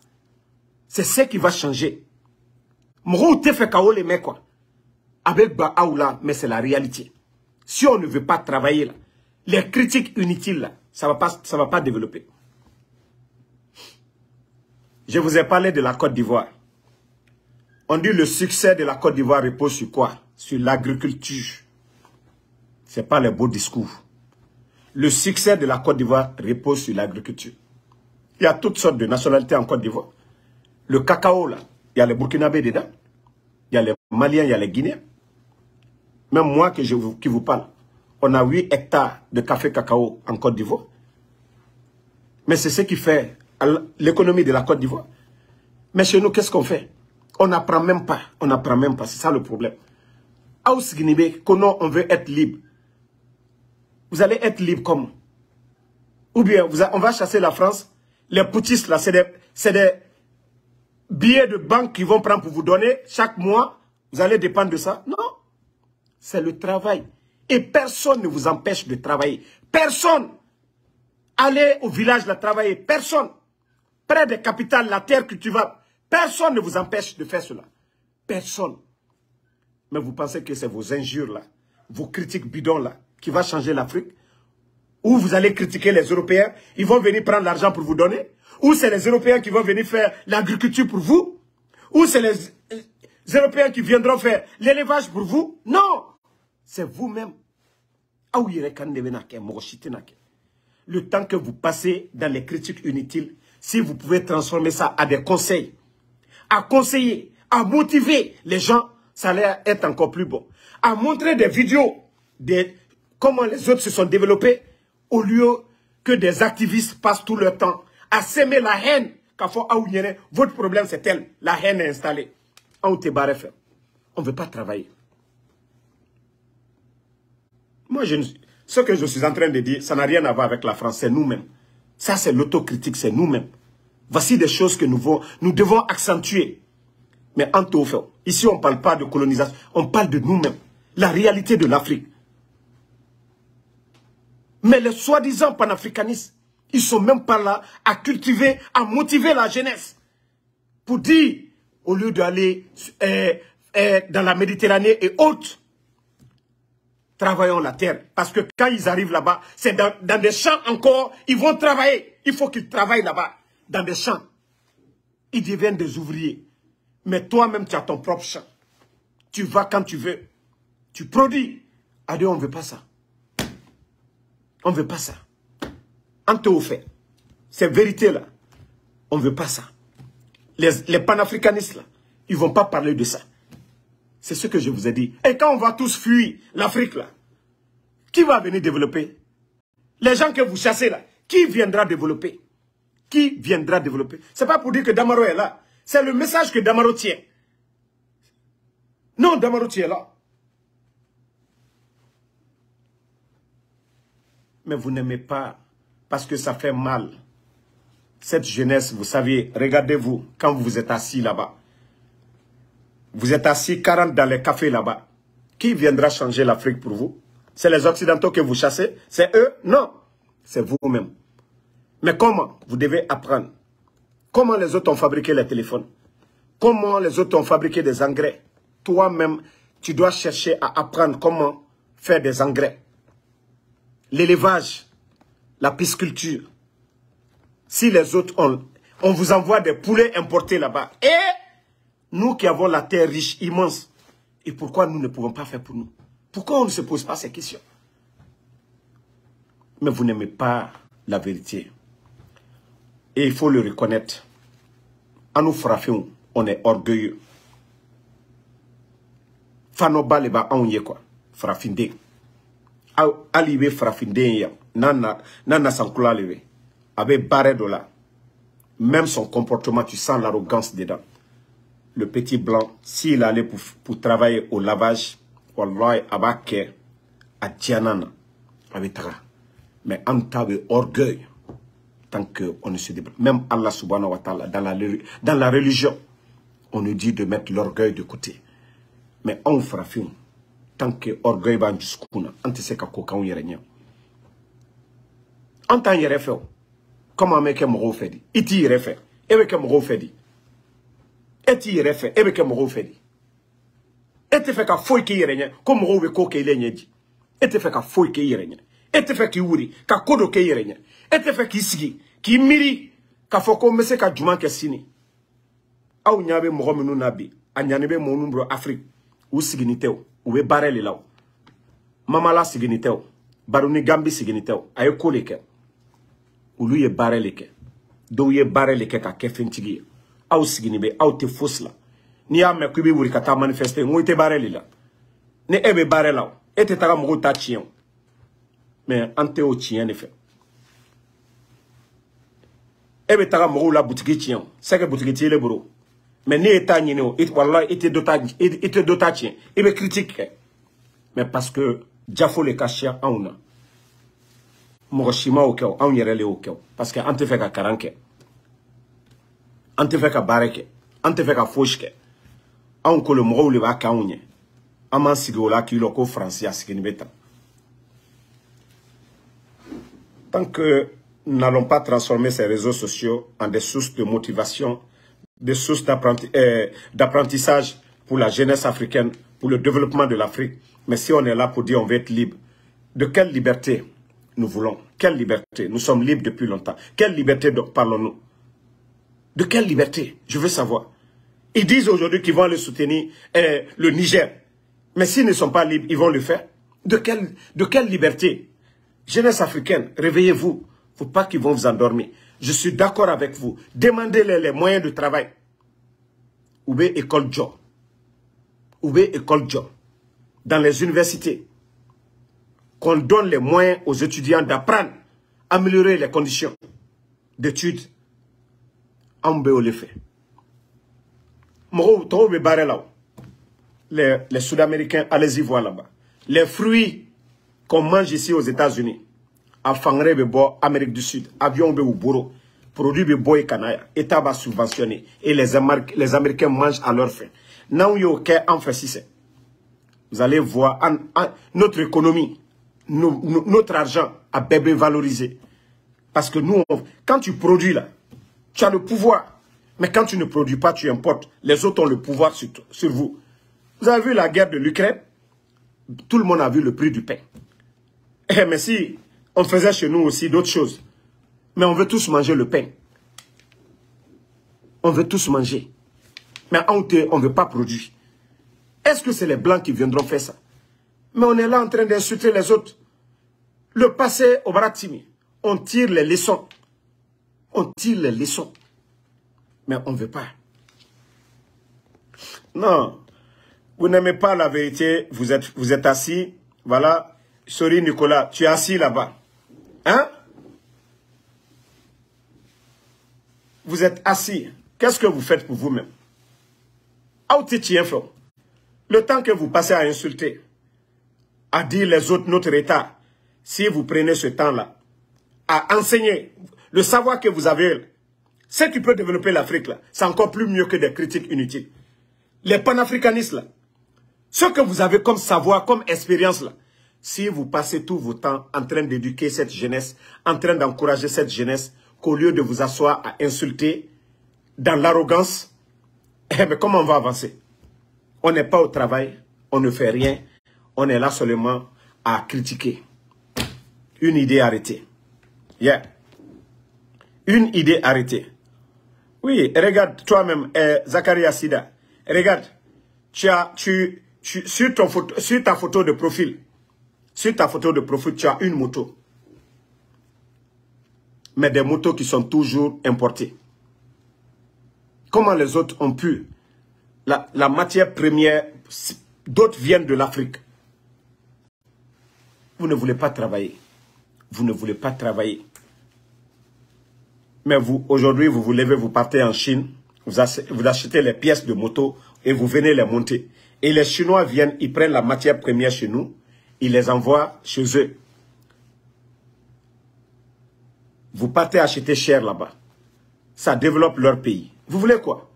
Speaker 1: C'est ce qui va changer. Fait les mecs quoi. Mais c'est la réalité. Si on ne veut pas travailler là, les critiques inutiles là, ça va pas, va pas développer. Je vous ai parlé de la Côte d'Ivoire. On dit le succès de la Côte d'Ivoire repose sur quoi? Sur l'agriculture. Ce n'est pas les beaux discours. Le succès de la Côte d'Ivoire repose sur l'agriculture. Il y a toutes sortes de nationalités en Côte d'Ivoire. Le cacao, là, il y a les Burkinabés dedans. Il y a les Maliens, il y a les Guinéens. Même moi qui vous parle, on a 8 hectares de café cacao en Côte d'Ivoire. Mais c'est ce qui fait l'économie de la Côte d'Ivoire. Mais chez nous, qu'est-ce qu'on fait? On n'apprend même pas. On n'apprend même pas. C'est ça le problème. Aus Guinée, comment on veut être libre Vous allez être libre comment Ou bien, on va chasser la France. Les poutistes, là, c'est des billets de banque qu'ils vont prendre pour vous donner chaque mois, vous allez dépendre de ça Non. C'est le travail. Et personne ne vous empêche de travailler. Personne. Allez au village la travailler. Personne. Près des capitales, la terre cultivable. Personne ne vous empêche de faire cela. Personne. Mais vous pensez que c'est vos injures là, vos critiques bidons là, qui va changer l'Afrique Ou vous allez critiquer les Européens, ils vont venir prendre l'argent pour vous donner ou c'est les Européens qui vont venir faire l'agriculture pour vous Ou c'est les, Européens qui viendront faire l'élevage pour vous Non C'est vous-même. Le temps que vous passez dans les critiques inutiles, si vous pouvez transformer ça à des conseils, à conseiller, à motiver les gens, ça allait être encore plus bon. À montrer des vidéos de comment les autres se sont développés, au lieu que des activistes passent tout leur temps à semer la haine. Votre problème, c'est tel. La haine est installée. On ne veut pas travailler. Moi, je, ce que je suis en train de dire, ça n'a rien à voir avec la France, c'est nous-mêmes. Ça, c'est l'autocritique, c'est nous-mêmes. Voici des choses que nous, nous devons accentuer. Mais en tout cas, ici, on ne parle pas de colonisation, on parle de nous-mêmes. La réalité de l'Afrique. Mais les soi-disant panafricanistes, ils sont même pas là à cultiver, à motiver la jeunesse. Pour dire, au lieu d'aller euh, euh, dans la Méditerranée et autres, travaillons la terre. Parce que quand ils arrivent là-bas, c'est dans, dans, des champs encore, ils vont travailler. Il faut qu'ils travaillent là-bas, dans des champs. Ils deviennent des ouvriers. Mais toi-même, tu as ton propre champ. Tu vas quand tu veux. Tu produis. Adieu, on ne veut pas ça. On ne veut pas ça au fait. Ces vérités-là, on ne veut pas ça. Les, panafricanistes, là, ils ne vont pas parler de ça. C'est ce que je vous ai dit. Et quand on va tous fuir l'Afrique, là, qui va venir développer? Les gens que vous chassez, là, qui viendra développer? Qui viendra développer? Ce n'est pas pour dire que Damaro est là. C'est le message que Damaro tient. Non, Damaro tient là. Mais vous n'aimez pas parce que ça fait mal. Cette jeunesse, vous savez, regardez-vous, quand vous êtes assis là-bas, vous êtes assis 40 dans les cafés là-bas. Qui viendra changer l'Afrique pour vous? C'est les Occidentaux que vous chassez? C'est eux? Non. C'est vous-même. Mais comment Vous devez apprendre? Comment les autres ont fabriqué les téléphones? Comment les autres ont fabriqué des engrais? Toi-même, tu dois chercher à apprendre comment faire des engrais. L'élevage, la pisciculture. Si les autres ont, on vous envoie des poulets importés là-bas. Et nous qui avons la terre riche, immense, et pourquoi nous ne pouvons pas faire pour nous? Pourquoi on ne se pose pas ces questions? Mais vous n'aimez pas la vérité. Et il faut le reconnaître. À nous frapper, on est orgueilleux. Fanoba le ba anw quoi. Frafinde. Ali be frafinde ya. Nana nana sankula le Avec barre de là. Même son comportement, tu sens l'arrogance dedans. Le petit blanc, s'il allait pour, pour, travailler au lavage, Wallahi, abake, à Tianana, avec Mais en tas orgueil, tant qu'on ne se débat. Même Allah subhanahu wa ta'ala, dans la, dans la religion, on nous dit de mettre l'orgueil de côté. Mais on fera fin. Tant que orgueil va jusqu'au on ne sait pas comment y est. En tant que fait, me ke mɔgɔw fɛ di? I t'i yɛrɛ fɛ e bɛ kɛ mɔgɔw fɛ di? E t'i yɛrɛ fɛ e bɛ kɛ mɔgɔw fɛ di? E fɛ ka foyi k'i yɛrɛ ɲɛ ko mɔgɔw bɛ ko ke le nya di? E fɛ ka foyi k'i yɛrɛ ɲɛ e fɛ k'i wuli ka ko dɔ k'i yɛrɛ ɲɛ e tɛ fɛ k'i sigi k'i miiri k'a fɔ ko n bɛ se ka juma kɛ sini. Aw ɲɛ bɛ mɔgɔ minnu na bi a ɲani bɛ mɔgɔ minnu bolo afiriki u sigini tɛ o u bɛ baara de la o. Mamala sigini tɛ o. Baroni gambi sigini tɛ o. A ye ko de kɛ. Olu ye baara le kɛ. Dɔw ye baara le kɛ ka kɛ fɛntigi ye. Aw sigini bɛ aw tɛ fosi la. N'i y'a mɛn k'i bɛ wuli ka taa manifester n ko i tɛ baara le la. Ni e bɛ baara la o e tɛ taga mɔgɔw ta tiɲɛ o. Mɛ an tɛ o tiɲɛ de fɛ. E bɛ taga mɔgɔw la butigi tiɲɛ o. Sɛgɛ butigi t'i le bolo mɛ ne ye ta ɲini o walahi i tɛ dɔ ta i tɛ dɔ ta tiɲɛ i bɛ critique. Mais parce que jafo le ka siya anw na mɔgɔ si ma o kɛ o anw yɛrɛ le y'o kɛ o parce que an tɛ fɛ ka kalan kɛ an tɛ fɛ ka baara kɛ an tɛ fɛ ka fosi kɛ anw kolo mɔgɔw le b'a kɛ anw ɲɛ an b'an sigi o la k'i lɔ ko faransi a sigini bɛ tan tant que n'allons pas transformer ces réseaux sociaux en des sources de motivation, des sources euh, d'apprentissage pour la jeunesse africaine, pour le développement de l'Afrique. Mais si on est là pour dire on veut être libre, de quelle liberté nous voulons? Quelle liberté? Nous sommes libres depuis longtemps. Quelle liberté parlons-nous? De quelle liberté? Je veux savoir. Ils disent aujourd'hui qu'ils vont aller soutenir euh, le Niger. Mais s'ils ne sont pas libres, ils vont le faire. De quelle, de quelle liberté? Jeunesse africaine, réveillez-vous. Il ne faut pas qu'ils vont vous endormir. Je suis d'accord avec vous. Demandez-les les moyens de travail. Ou école job. Ou école job. Dans les universités qu'on donne les moyens aux étudiants d'apprendre, améliorer les conditions d'études. En le fait. Les, les Sud-Américains, allez-y voir là-bas. Les fruits qu'on mange ici aux États-Unis, à Fangre, Amérique du Sud, avion au bureau, produits de boy kanaya, État va subventionner et les, les Américains mangent à leur faim. Vous allez voir notre économie notre argent a bébé valorisé. Parce que nous, quand tu produis là, tu as le pouvoir. Mais quand tu ne produis pas, tu importes. Les autres ont le pouvoir sur, sur vous. Vous avez vu la guerre de l'Ukraine? Tout le monde a vu le prix du pain. Eh, mais si on faisait chez nous aussi d'autres choses. Mais on veut tous manger le pain. On veut tous manger. Mais on ne veut pas produire. Est-ce que c'est les Blancs qui viendront faire ça? Mais on est là en train d'insulter les autres. Le passé au Baratimi, on tire les leçons. On tire les leçons. Mais on ne veut pas. Non. Vous n'aimez pas la vérité. Vous êtes, vous êtes assis. Voilà. Sorry Nicolas, tu es assis là-bas. Hein? Vous êtes assis. Qu'est-ce que vous faites pour vous-même? Le temps que vous passez à insulter, à dire les autres notre état, si vous prenez ce temps-là à enseigner le savoir que vous avez, ce qui peut développer l'Afrique, c'est encore plus mieux que des critiques inutiles. Les panafricanistes, là, ce que vous avez comme savoir, comme expérience, là, si vous passez tout votre temps en train d'éduquer cette jeunesse, en train d'encourager cette jeunesse, qu'au lieu de vous asseoir à insulter dans l'arrogance, eh bien, comment on va avancer? On n'est pas au travail, on ne fait rien, on est là seulement à critiquer une idée arrêtée. Yeah. Une idée arrêtée. Oui, regarde toi-même, eh, Zakaria Sida. Regarde, tu as, tu, tu, sur, ta photo de profil, sur ta photo de profil, tu as une moto. Mais des motos qui sont toujours importées. Comment les autres ont pu? La, matière première, d'autres viennent de l'Afrique. Vous ne voulez pas travailler. Vous ne voulez pas travailler. Mais vous, aujourd'hui, vous vous levez, vous partez en Chine, vous achetez, les pièces de moto et vous venez les monter. Et les Chinois viennent, ils prennent la matière première chez nous, ils les envoient chez eux. Vous partez acheter cher là-bas. Ça développe leur pays. Vous voulez quoi?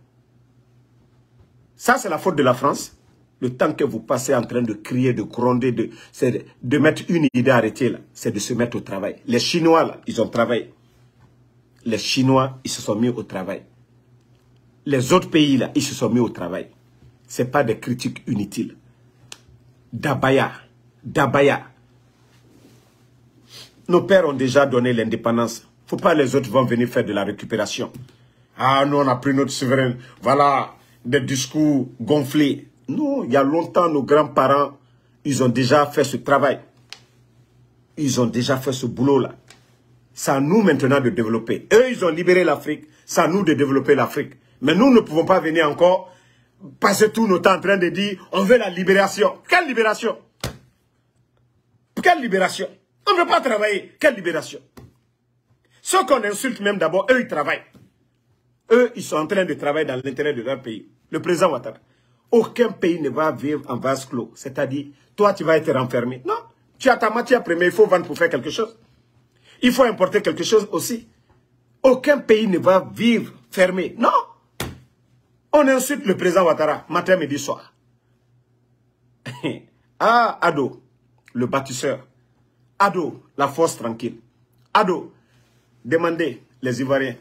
Speaker 1: Ça, c'est la faute de la France. Le temps que vous passez en train de crier, de gronder, de, de mettre une idée arrêtée là, c'est de se mettre au travail. Les Chinois là, ils ont travaillé les Chinois, ils se sont mis au travail. Les autres pays, là, ils se sont mis au travail. Ce n'est pas des critiques inutiles. Dabaya, Dabaya. Nos pères ont déjà donné l'indépendance. faut pas les autres vont venir faire de la récupération. Ah, nous, on a pris notre souverain. Voilà, des discours gonflés. Non, il y a longtemps, nos grands-parents, ils ont déjà fait ce travail. Ils ont déjà fait ce boulot-là. C'est à nous maintenant de développer. Eux, ils ont libéré l'Afrique. C'est à nous de développer l'Afrique. Mais nous ne pouvons pas venir encore passer tout notre temps en train de dire on veut la libération. Quelle libération? Quelle libération On ne veut pas travailler. Quelle libération Ceux qu'on insulte même d'abord, eux, ils travaillent. Eux, ils sont en train de travailler dans l'intérêt de leur pays. Le président Ouattara. Aucun pays ne va vivre en vase clos. C'est-à-dire, toi, tu vas être enfermé. Non. Tu as ta matière première, il faut vendre pour faire quelque chose. Il faut importer quelque chose aussi. Aucun pays ne va vivre fermé. Non. On insulte le président Ouattara, matin, midi, soir. ah, Ado, le bâtisseur. Ado, la force tranquille. Ado, demandez les Ivoiriens.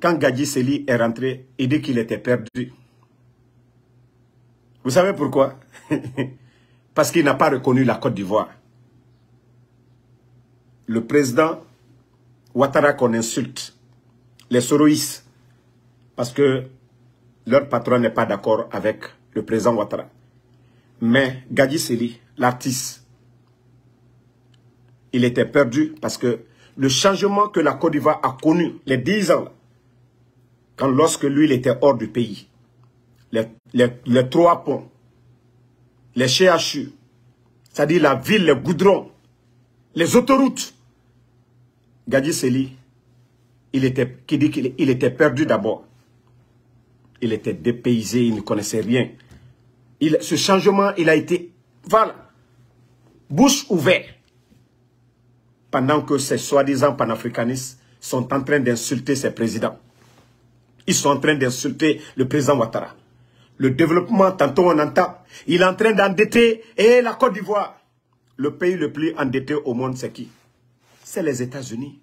Speaker 1: Quand Gadji Seli est rentré, il dit qu'il était perdu. Vous savez pourquoi? Parce qu'il n'a pas reconnu la Côte d'Ivoire le président Ouattara qu'on insulte, les Soroïs, parce que leur patron n'est pas d'accord avec le président Ouattara. Mais Gadi Seli, l'artiste, il était perdu parce que le changement que la Côte d'Ivoire a connu les 10 ans, quand lorsque lui il était hors du pays, les, trois ponts, les CHU, c'est-à-dire la ville, les goudrons, les autoroutes, Gadi Seli, il était, qui dit qu'il il était perdu d'abord. Il était dépaysé, il ne connaissait rien. Ce changement, il a été, voilà, bouche ouverte. Pendant que ces soi-disant panafricanistes sont en train d'insulter ses présidents. Ils sont en train d'insulter le président Ouattara. Le développement, tantôt on entend, il est en train d'endetter, et la Côte d'Ivoire. Le pays le plus endetté au monde, c'est qui? C'est les États-Unis.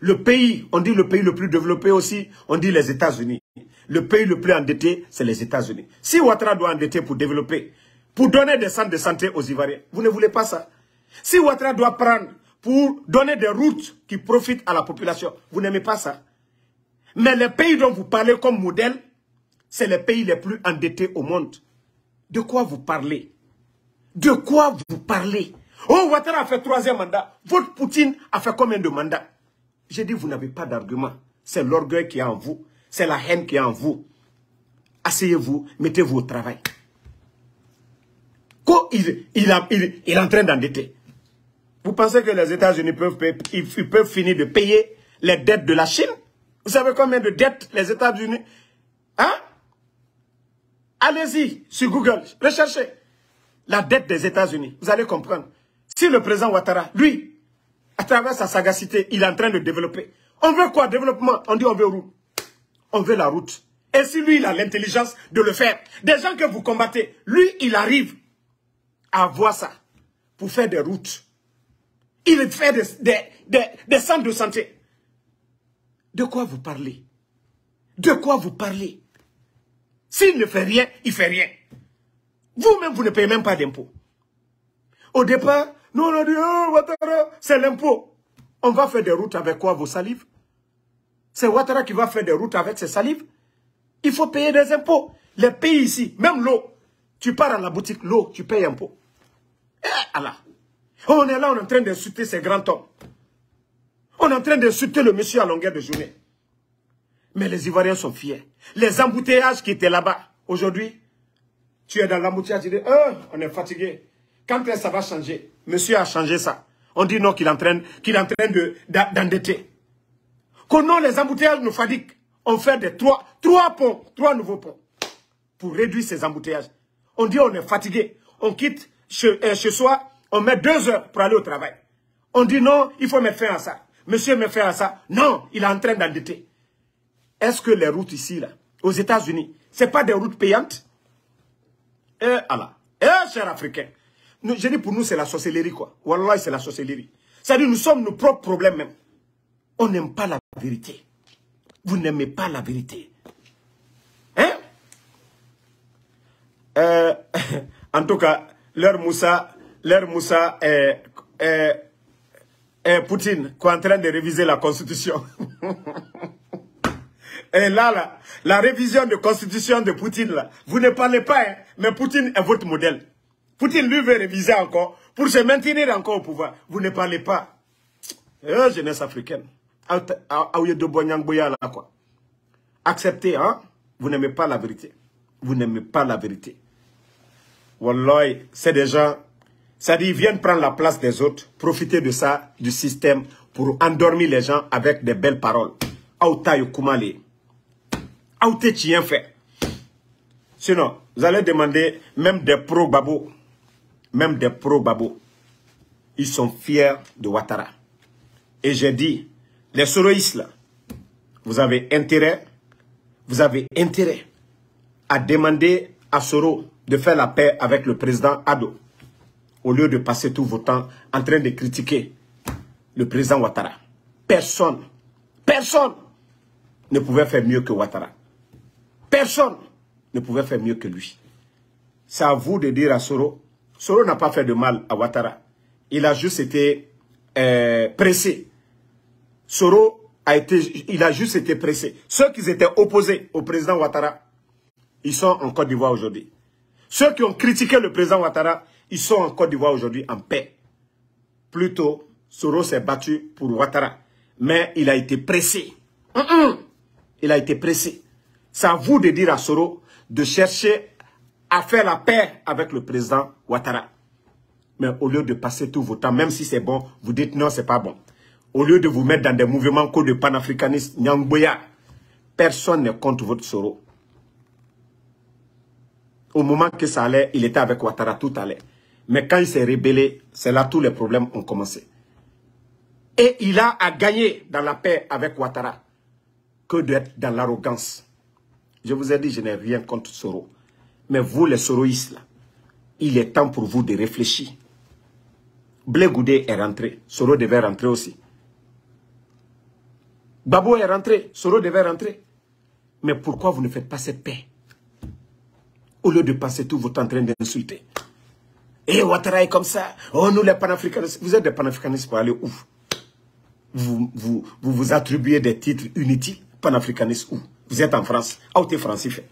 Speaker 1: Le pays, on dit le pays le plus développé aussi, on dit les États-Unis. Le pays le plus endetté, c'est les États-Unis. Si Ouattara doit endetter pour développer, pour donner des centres de santé aux Ivoiriens, vous ne voulez pas ça. Si Ouattara doit prendre pour donner des routes qui profitent à la population, vous n'aimez pas ça. Mais les pays dont vous parlez comme modèle, c'est les pays les plus endettés au monde. De quoi vous parlez? De quoi vous parlez? Oh, Ouattara a fait troisième mandat. Votre Poutine a fait combien de mandats? J'ai dit, vous n'avez pas d'argument. C'est l'orgueil qui est en vous. C'est la haine qui est en vous. Asseyez-vous, mettez-vous au travail. Il, est en train d'endetter. Vous pensez que les États-Unis peuvent, ils finir de payer les dettes de la Chine? Vous savez combien de dettes les États-Unis Hein? Allez-y sur Google, recherchez la dette des États-Unis. Vous allez comprendre. Si le président Ouattara, lui, à travers sa sagacité, il est en train de développer. On veut quoi? Développement. On dit on veut route. On veut la route. Et si lui, il a l'intelligence de le faire. Des gens que vous combattez, lui, il arrive à voir ça pour faire des routes. Il fait des, des centres de santé. De quoi vous parlez? De quoi vous parlez? S'il ne fait rien, il fait rien. Vous-même, vous ne payez même pas d'impôts. Au départ, nous on a dit, oh, c'est l'impôt. On va faire des routes avec quoi? Vos salives? C'est Ouattara qui va faire des routes avec ses salives Il faut payer des impôts. Les pays ici, même l'eau. Tu pars à la boutique, l'eau, tu payes impôt. Eh, Allah. On est là, on est en train d'insulter ces grands hommes. On est en train d'insulter le monsieur à longueur de journée. Mais les Ivoiriens sont fiers. Les embouteillages qui étaient là-bas, aujourd'hui, tu es dans l'embouteillage, tu dis, oh, on est fatigué. Quand ça va changer? Monsieur a changé ça. On dit non qu'il est en train, est en train d'endetter. Que non, les embouteillages nous. On fait des trois, trois ponts, trois nouveaux ponts pour réduire ces embouteillages. On dit on est fatigué. On quitte chez, euh, soi, on met deux heures pour aller au travail. On dit non, il faut mettre fin à ça. Monsieur met fin à ça. Non, il est en train d'endetter. Est-ce que les routes ici, là, aux États-Unis, ce pas des routes payantes? Eh, Allah. Eh, chers Africains. Je dis pour nous, c'est la sorcellerie, quoi. Wallah, c'est la sorcellerie. C'est-à-dire, nous sommes nos propres problèmes même. On n'aime pas la vérité. Vous n'aimez pas la vérité. Hein? Euh, En tout cas, leur Moussa, leur Moussa est, Poutine, qui est en train de réviser la constitution. Et là, la révision de constitution de Poutine, là, vous ne parlez pas, hein, mais Poutine est votre modèle. Poutine, lui, veut réviser encore pour se maintenir encore au pouvoir. Vous ne parlez pas. Eh, jeunesse africaine. Acceptez, hein. Vous n'aimez pas la vérité. Vous n'aimez pas la vérité. Wallah, c'est des gens, ça dit, ils viennent prendre la place des autres, profiter de ça, du système, pour endormir les gens avec des belles paroles. Fait. Sinon, vous allez demander même des pro-babo même des pro-Babo, ils sont fiers de Ouattara. Et j'ai dit, les soroïstes vous avez intérêt, vous avez intérêt à demander à Soro de faire la paix avec le président Ado, au lieu de passer tout votre temps en train de critiquer le président Ouattara. Personne, personne ne pouvait faire mieux que Ouattara. Personne ne pouvait faire mieux que lui. C'est à vous de dire à Soro Soro n'a pas fait de mal à Ouattara. Il a juste été euh, pressé. Soro a été, il a juste été pressé. Ceux qui étaient opposés au président Ouattara, ils sont en Côte d'Ivoire aujourd'hui. Ceux qui ont critiqué le président Ouattara, ils sont en Côte d'Ivoire aujourd'hui en paix. Plutôt, Soro s'est battu pour Ouattara. Mais il a été pressé. Il a été pressé. C'est à vous de dire à Soro de chercher à faire la paix avec le président Ouattara. Mais au lieu de passer tout votre temps, même si c'est bon, vous dites non, c'est pas bon. Au lieu de vous mettre dans des mouvements de panafricanistes, Nyangboya, personne ne compte votre soro. Au moment que ça allait, il était avec Ouattara, tout allait. Mais quand il s'est rébellé, c'est là tous les problèmes ont commencé. Et il a à gagner dans la paix avec Ouattara que d'être dans l'arrogance. Je vous ai dit, je n'ai rien contre Soro. Mais vous, les soroïstes, il est temps pour vous de réfléchir. Blé Goudé est rentré. Soro devait rentrer aussi. Babo est rentré. Soro devait rentrer. Mais pourquoi vous ne faites pas cette paix? Au lieu de passer tout votre temps en train d'insulter. Et eh, Ouattara est comme ça. Oh, nous les panafricanistes. Vous êtes des panafricanistes pour aller où? Vous vous, attribuez des titres inutiles? Panafricanistes où? Vous êtes en France. Ah, t'es français fait?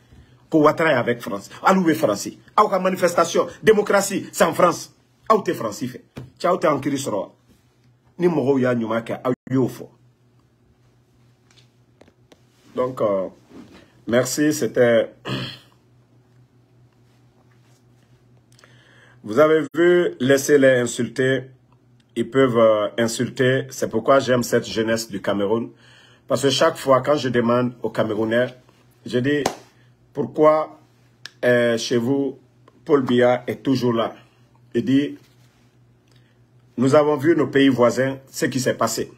Speaker 1: Ko Ouattara avec France alu be français? Aw ka manifestation? Démocratie c'est en France aw te français fait? Ciao te ankiri soro ni mɔgɔw y'a kɛ aw y'o donc euh, merci c'était vous avez vu laissez-les insulter. Ils peuvent euh, insulter. C'est pourquoi j'aime cette jeunesse du Cameroun. Parce que chaque fois quand je demande aux Camerounais je dis pourquoi euh, chez vous, Paul Biya est toujours là? Il dit, nous avons vu nos pays voisins, ce qui s'est passé,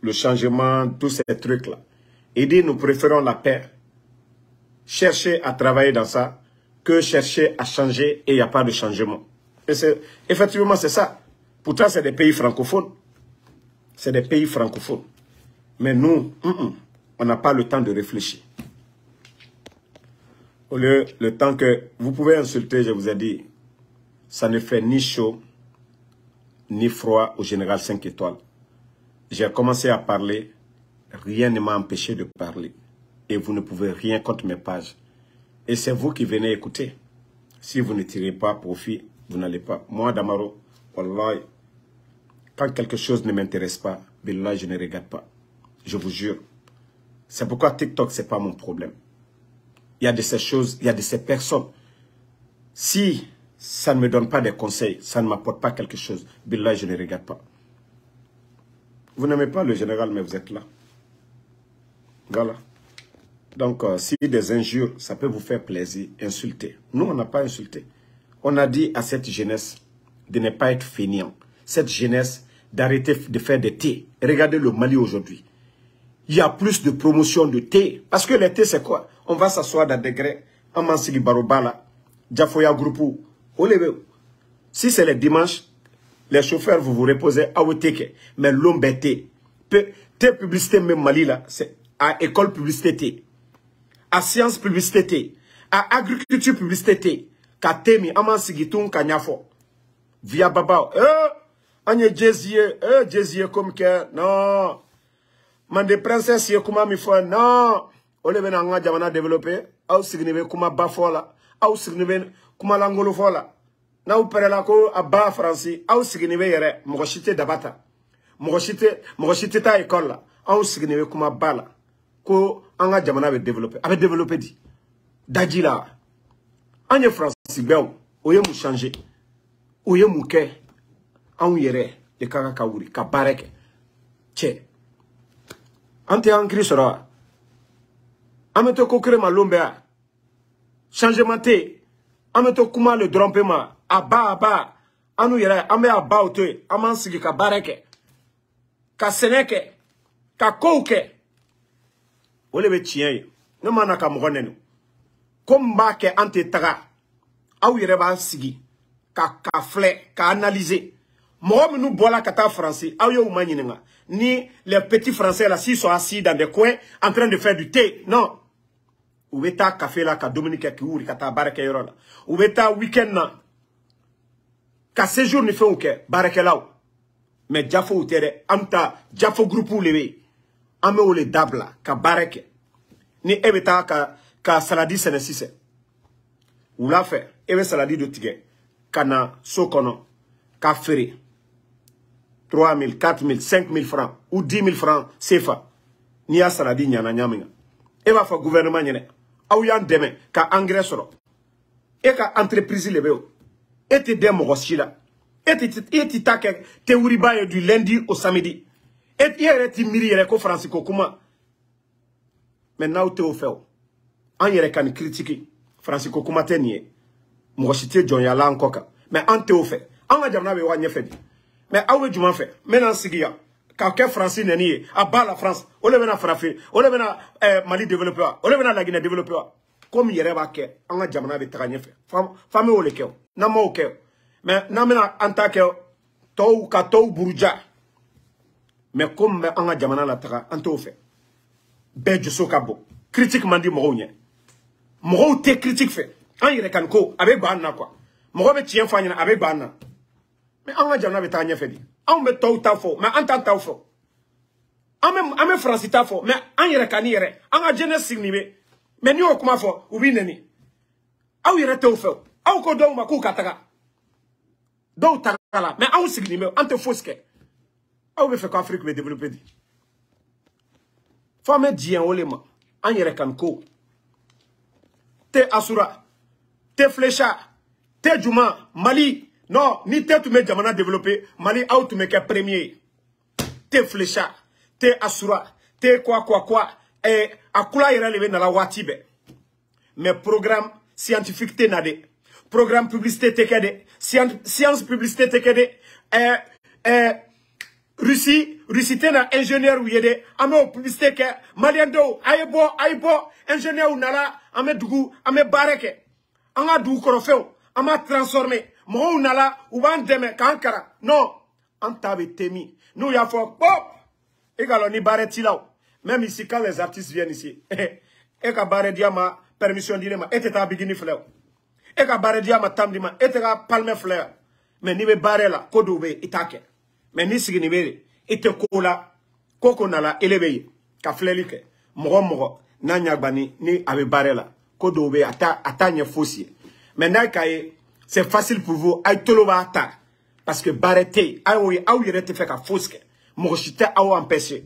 Speaker 1: le changement, tous ces trucs-là. Il dit, nous préférons la paix, chercher à travailler dans ça, que chercher à changer et il n'y a pas de changement. Et effectivement, c'est ça. Pourtant, c'est des pays francophones. C'est des pays francophones. Mais nous, on n'a pas le temps de réfléchir. Au lieu, le temps que vous pouvez insulter, je vous ai dit, ça ne fait ni chaud, ni froid au général 5 étoiles. j'ai commencé à parler, rien ne m'a empêché de parler. Et vous ne pouvez rien contre mes pages. Et c'est vous qui venez écouter. Si vous ne tirez pas profit, vous n'allez pas. Moi, Damaro, quand quelque chose ne m'intéresse pas, Billah, je ne regarde pas. Je vous jure. C'est pourquoi TikTok, ce n'est pas mon problème. Il y a de ces choses, il y a de ces personnes. Si ça ne me donne pas des conseils, ça ne m'apporte pas quelque chose, Billah, je ne regarde pas. Vous n'aimez pas le général, mais vous êtes là. Voilà. Donc, euh, si des injures, ça peut vous faire plaisir, insulter. Nous, on n'a pas insulté. On a dit à cette jeunesse de ne pas être fainéant. Cette jeunesse d'arrêter de faire des thés. Regardez le Mali aujourd'hui. Il y a plus de promotion de thé. Parce que le thé, c'est quoi? On va s'asseoir dans des grès. Amansigi Barobala. Jafoya Groupou. Si c'est le dimanche, les chauffeurs, vous vous reposez à Woteke. Mais l'homme thé. Thé publicité, même Mali, là, c'est à école publicité à science publicité à agriculture publicité. Ka temi ama sigitun ka via baba eh anye jezie eh jezie comme que non. Mande princesse ye kuma mi fo non. Ole bena nga jamana développer aw signibe kuma ba fola aw signibe kuma langolo fola na u perela ko aba français aw signibe yere mo dabata. Mo shite mo shite ta école la. Aw signibe kuma bala ko an ka jamana bɛ développer. A bɛ développer di? Daji la. An ye faransi bɛɛw o. Changer. O ye mun kɛ anw yɛrɛ de ka kan ka wuli ma yan changement kuma le ma. A ba a ba. An n'u yɛrɛ a ka ka o le tiɲɛ ye. Ne ma na ka mɔgɔ nɛni. Ko n b'a kɛ an tɛ taga. Aw yɛrɛ sigi ka ka filɛ ka analyser. Mɔgɔ minnu bɔra ka taa faransi aw ɲininka ni les petits français là s'ils sont assis dans des coins en train de faire du thé non. U bɛ taa la ka dumuni kɛ k'i wuli ka taa baarakɛyɔrɔ la. U bɛ week-end na ka séjour ni fɛnw kɛ baarakɛlaw. Mais jafow tɛ dɛ. An bɛ taa jafo groupe an bɛ o le dabila ka baara kɛ ni e bɛ taa ka ka saladi sɛnɛ sisan wula fɛ e bɛ saladi dɔ tigɛ ka na so kɔnɔ ka feere 3000 4000 5000 francs ou 10 000 francs CFA n'i y'a saladi ɲana ɲa min kan e b'a fɔ gouvernement ɲɛnɛ aw y'an dɛmɛ ka engrais sɔrɔ e ka entreprise le bɛ o e tɛ dɛn mɔgɔ si la e tɛ e tɛ taa kɛ tewuriba ye du lundi au samedi e yɛrɛ ti miiri yɛrɛ ko faransi ko kuma mɛ n'aw t'o fɛ o an yɛrɛ ka nin kiritiki faransi ko kuma tɛ nin ye mɔgɔ si tɛ jɔnyala an kɔ kan mɛ an t'o fɛ an ka jamana bɛ wa ɲɛfɛ de mɛ aw bɛ jumɛn fɛ n bɛna n sigi yan k'a kɛ faransi nɛni ye a ba la faransi o de bɛna farafin o de bɛna ɛɛ mali développer wa o de bɛna laginɛ développer wa komi yɛrɛ b'a kɛ an ka jamana bɛ taga ɲɛfɛ f'an bɛ o de kɛ o n'an m'o kɛ o mɛ n'an bɛna an ta kɛ tɔw ka tɔw buruja mɛ ko min bɛ an ka jamana la taga an t'o fɛ. Bɛɛ joso ka bɔ critique man di mɔgɔw ɲɛ. Mɔgɔw tɛ critique fɛ. An yɛrɛ kan ko a bɛ ban na quoi. Mɔgɔ bɛ tiɲɛ fɔ an ɲɛna a bɛ ban na. Mɛ an ka jamana bɛ taa ɲɛfɛ de anw bɛ tɔw ta fɔ mɛ an t'an taw fɔ. An bɛ an bɛ faransi ta fɔ mɛ an yɛrɛ ka ni yɛrɛ. An ka jeunesse sigi bɛ. Mɛ n'i y'o kuma fɔ u b'i nɛni. Aw yɛrɛ t'o fɛ aw ko dɔw ma k'u ka taga. Dɔw taga la mɛ anw sigi bɛ an tɛ fosi kɛ aw bɛ fɛ ko afiriki bɛ développer di fo an bɛ diɲɛ o le ma an yɛrɛ kan ko. Te asura te flecha te juma mali. Non ni te tun bɛ jamana développer mali aw tun bɛ kɛ premier. Ye te flecha te asura te quoi quoi quoi eh, a kula yɛrɛ de bɛ nala waati bɛɛ. Mais programme scientifique tɛ na de. Programme publicité tɛ kɛ de. Science publicité tɛ kɛ de. Eh, eh, Russie Russie tɛ na ingénieur ye dɛ an bɛ o publicité kɛ maliyɛn dɔw a ye bɔ a ingénieur nana an bɛ dugu an bɛ baara kɛ an ka dugu kɔrɔfɛnw an b'a transformer mɔgɔw nana u b'an non an ta temi. N'u y'a fɔ pop! E ka dɔn ni t'i même ici quand les artistes viennent ici. E ka baara di permission di ma. E tɛ taa bikini filɛ o e ka baara ma tam di ma. E ka palmɛ filɛ mais n'i bɛ la ko dɔw bɛ yen i mɛ n'i sigi nin bɛ i tɛ ko la ko nala ele bɛ yen ka filɛli kɛ. Mɔgɔ mɔgɔ n'a ɲagbani ni a bɛ baara la ko dɔw bɛ yen a t'a a t'a ɲɛ fosi ye. Mɛ n'a k'a ye c'est facile pour vous a tolo b'a ta parce que baara tɛ yen. Aw ye aw yɛrɛ tɛ fɛ ka fosi kɛ. Mɔgɔ si tɛ aw empêcher.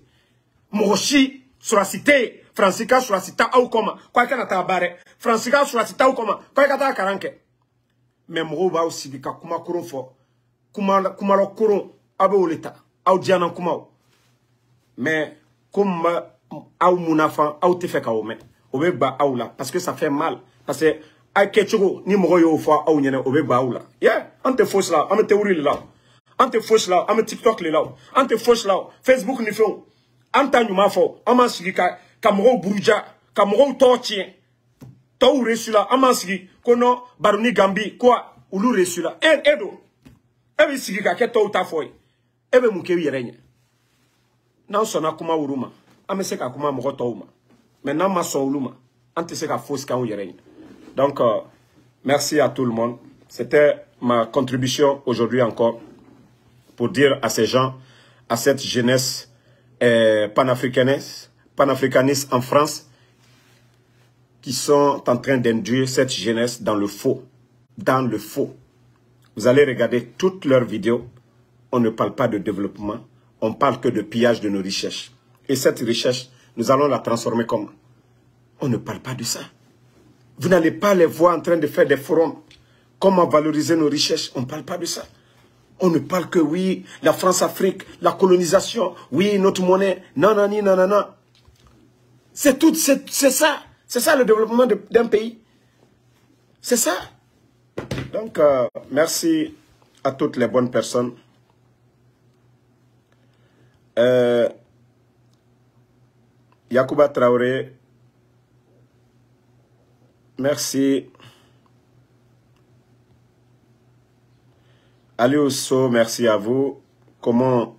Speaker 1: Mɔgɔ si surasi tɛ yen faransi ka surasi tɛ aw kɔ ma k'a kana taa baara faransi ka surasi tɛ aw kɔ ma k'a ka taa kalan kɛ. Mɛ mɔgɔw b'aw sigi ka kuma koron fɔ. Kuma kumalɔ koron aw bɛ o le ta aw diyanna kumaw mais comme aw munafan aw tɛ fɛ ka o mɛn. O bɛ gba aw la parce que ça fait mal. Parce que a kɛcogo ni mɔgɔ y'o fɔ aw ɲɛna o bɛ gba aw la. Yeah an tɛ fosi la an bɛ tewuri de la. An tɛ fosi la an bɛ tiktok de la. An tɛ fosi la facebook ni fɛnw. An ta ɲuman fɔ an m'an sigi ka ka mɔgɔw buruja ka mɔgɔw tɔgɔ tiɲɛ. Tɔw reçu la an m'an sigi. Ko non baroni gambi ko olu reçu la. E e don. E b'i sigi ka kɛ tɔw ta fɔ ye e bɛ mun kɛ kuma kuma mɔgɔ tɔw ma. Donc euh, merci à tout le monde. C'était ma contribution aujourd'hui encore pour dire à ces gens à cette jeunesse euh, panafricaniste panafricaniste en France qui sont en train d'induire cette jeunesse dans le faux. Dans le faux. Vous allez regarder toutes leurs vidéos on ne parle pas de développement on parle que de pillage de nos richesses. Et cette richesse, nous allons la transformer comment On ne parle pas de ça. Vous n'allez pas les voir en train de faire des forums. Comment valoriser nos richesses? On ne parle pas de ça. On ne parle que oui, la France-Afrique, la colonisation, oui, notre monnaie, non, non, non, non, non. C'est tout, c'est ça. C'est ça le développement d'un pays. C'est ça. Donc, euh, merci à toutes les bonnes personnes. Euh, Yacouba Traoré, merci. Aliousso, merci à vous. Comment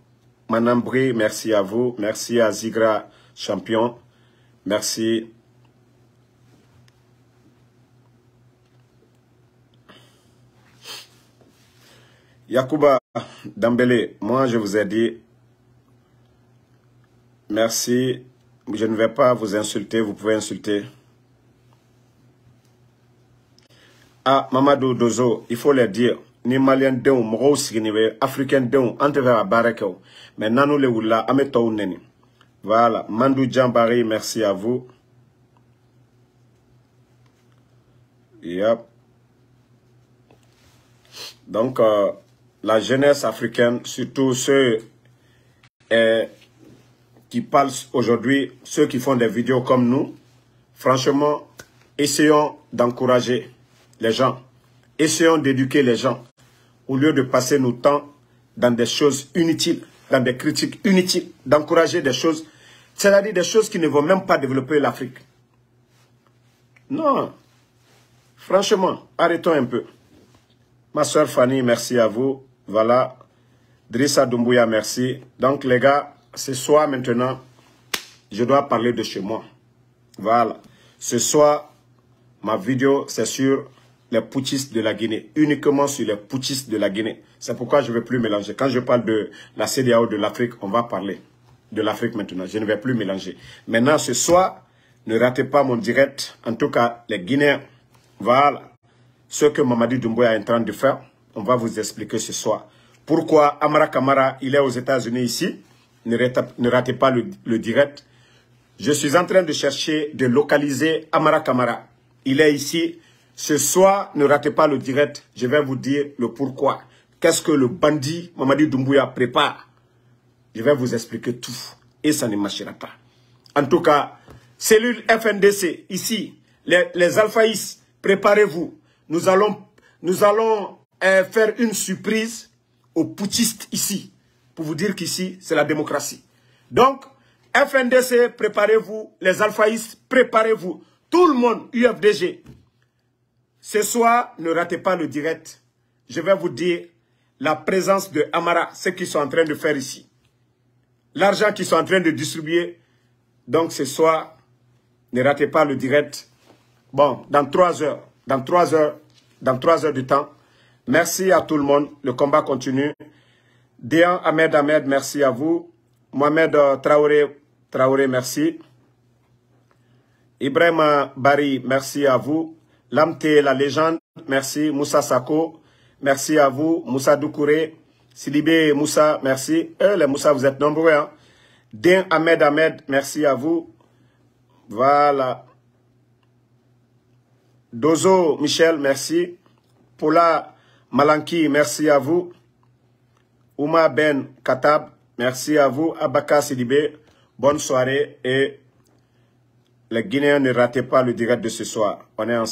Speaker 1: Manambri, merci à vous. Merci à Zigra Champion. Merci. Yacouba Dambélé, moi je vous ai dit, Merci. Je ne vais pas vous insulter, vous pouvez insulter. Ah, Mamadou Dozo, il faut le dire. Ni malien denw mɔgɔw sigini africain denw an tɛ mais nanu le wulila an voilà Mandou Djambari merci à vous yep. donc euh, la jeunesse africaine surtout ceux euh, qui parlent aujourd'hui, ceux qui font des vidéos comme nous, franchement, essayons d'encourager les gens. Essayons d'éduquer les gens. Au lieu de passer nos temps dans des choses inutiles, dans des critiques inutiles, d'encourager des choses, c'est-à-dire des choses qui ne vont même pas développer l'Afrique. Non. Franchement, arrêtons un peu. Ma soeur Fanny, merci à vous. Voilà. Drissa Doumbouya, merci. Donc les gars, ce soir maintenant, je dois parler de chez moi. Voilà. Ce soir, ma vidéo, c'est sur les putschistes de la Guinée. Uniquement sur les putschistes de la Guinée. C'est pourquoi je ne vais plus mélanger. Quand je parle de la CDAO de l'Afrique, on va parler de l'Afrique maintenant. Je ne vais plus mélanger. Maintenant, ce soir, ne ratez pas mon direct. En tout cas, les Guinéens, voilà. Ce que Mamadi Doumbouya est en train de faire, on va vous expliquer ce soir. Pourquoi Amara Kamara, il est aux États-Unis ici? Ne ratez, pas le, direct. Je suis en train de chercher, de localiser Amara Kamara. Il est ici. Ce soir, ne ratez pas le direct. Je vais vous dire le pourquoi. Qu'est-ce que le bandit Mamadi Doumbouya prépare? Je vais vous expliquer tout. Et ça ne marchera pas. En tout cas, cellule FNDC, ici, les, les préparez-vous. Nous allons, nous allons euh, faire une surprise aux poutistes ici pour vous dire qu'ici, c'est la démocratie. Donc, FNDC, préparez-vous. Les alphaïstes, préparez-vous. Tout le monde, UFDG. Ce soir, ne ratez pas le direct. Je vais vous dire la présence de Amara, ce qu'ils sont en train de faire ici. L'argent qu'ils sont en train de distribuer. Donc, ce soir, ne ratez pas le direct. Bon, dans trois heures, dans trois heures, dans trois heures de temps. Merci à tout le monde. Le combat continue. Déan Ahmed Ahmed, merci à vous. Mohamed euh, Traoré, Traoré, merci. Ibrahim Bari, merci à vous. Lamte, la légende, merci. Moussa Sako, merci à vous. Moussa Doukouré, Silibé Moussa, merci. Euh, les Moussa, vous êtes nombreux. Hein? Ahmed Ahmed, merci à vous. Voilà. Dozo Michel, merci. Poula Malanki, merci à vous. Ouma Ben Katab, merci à vous. Abaka Sidibé, bonne soirée et les Guinéens ne ratez pas le direct de ce soir. On est ensemble.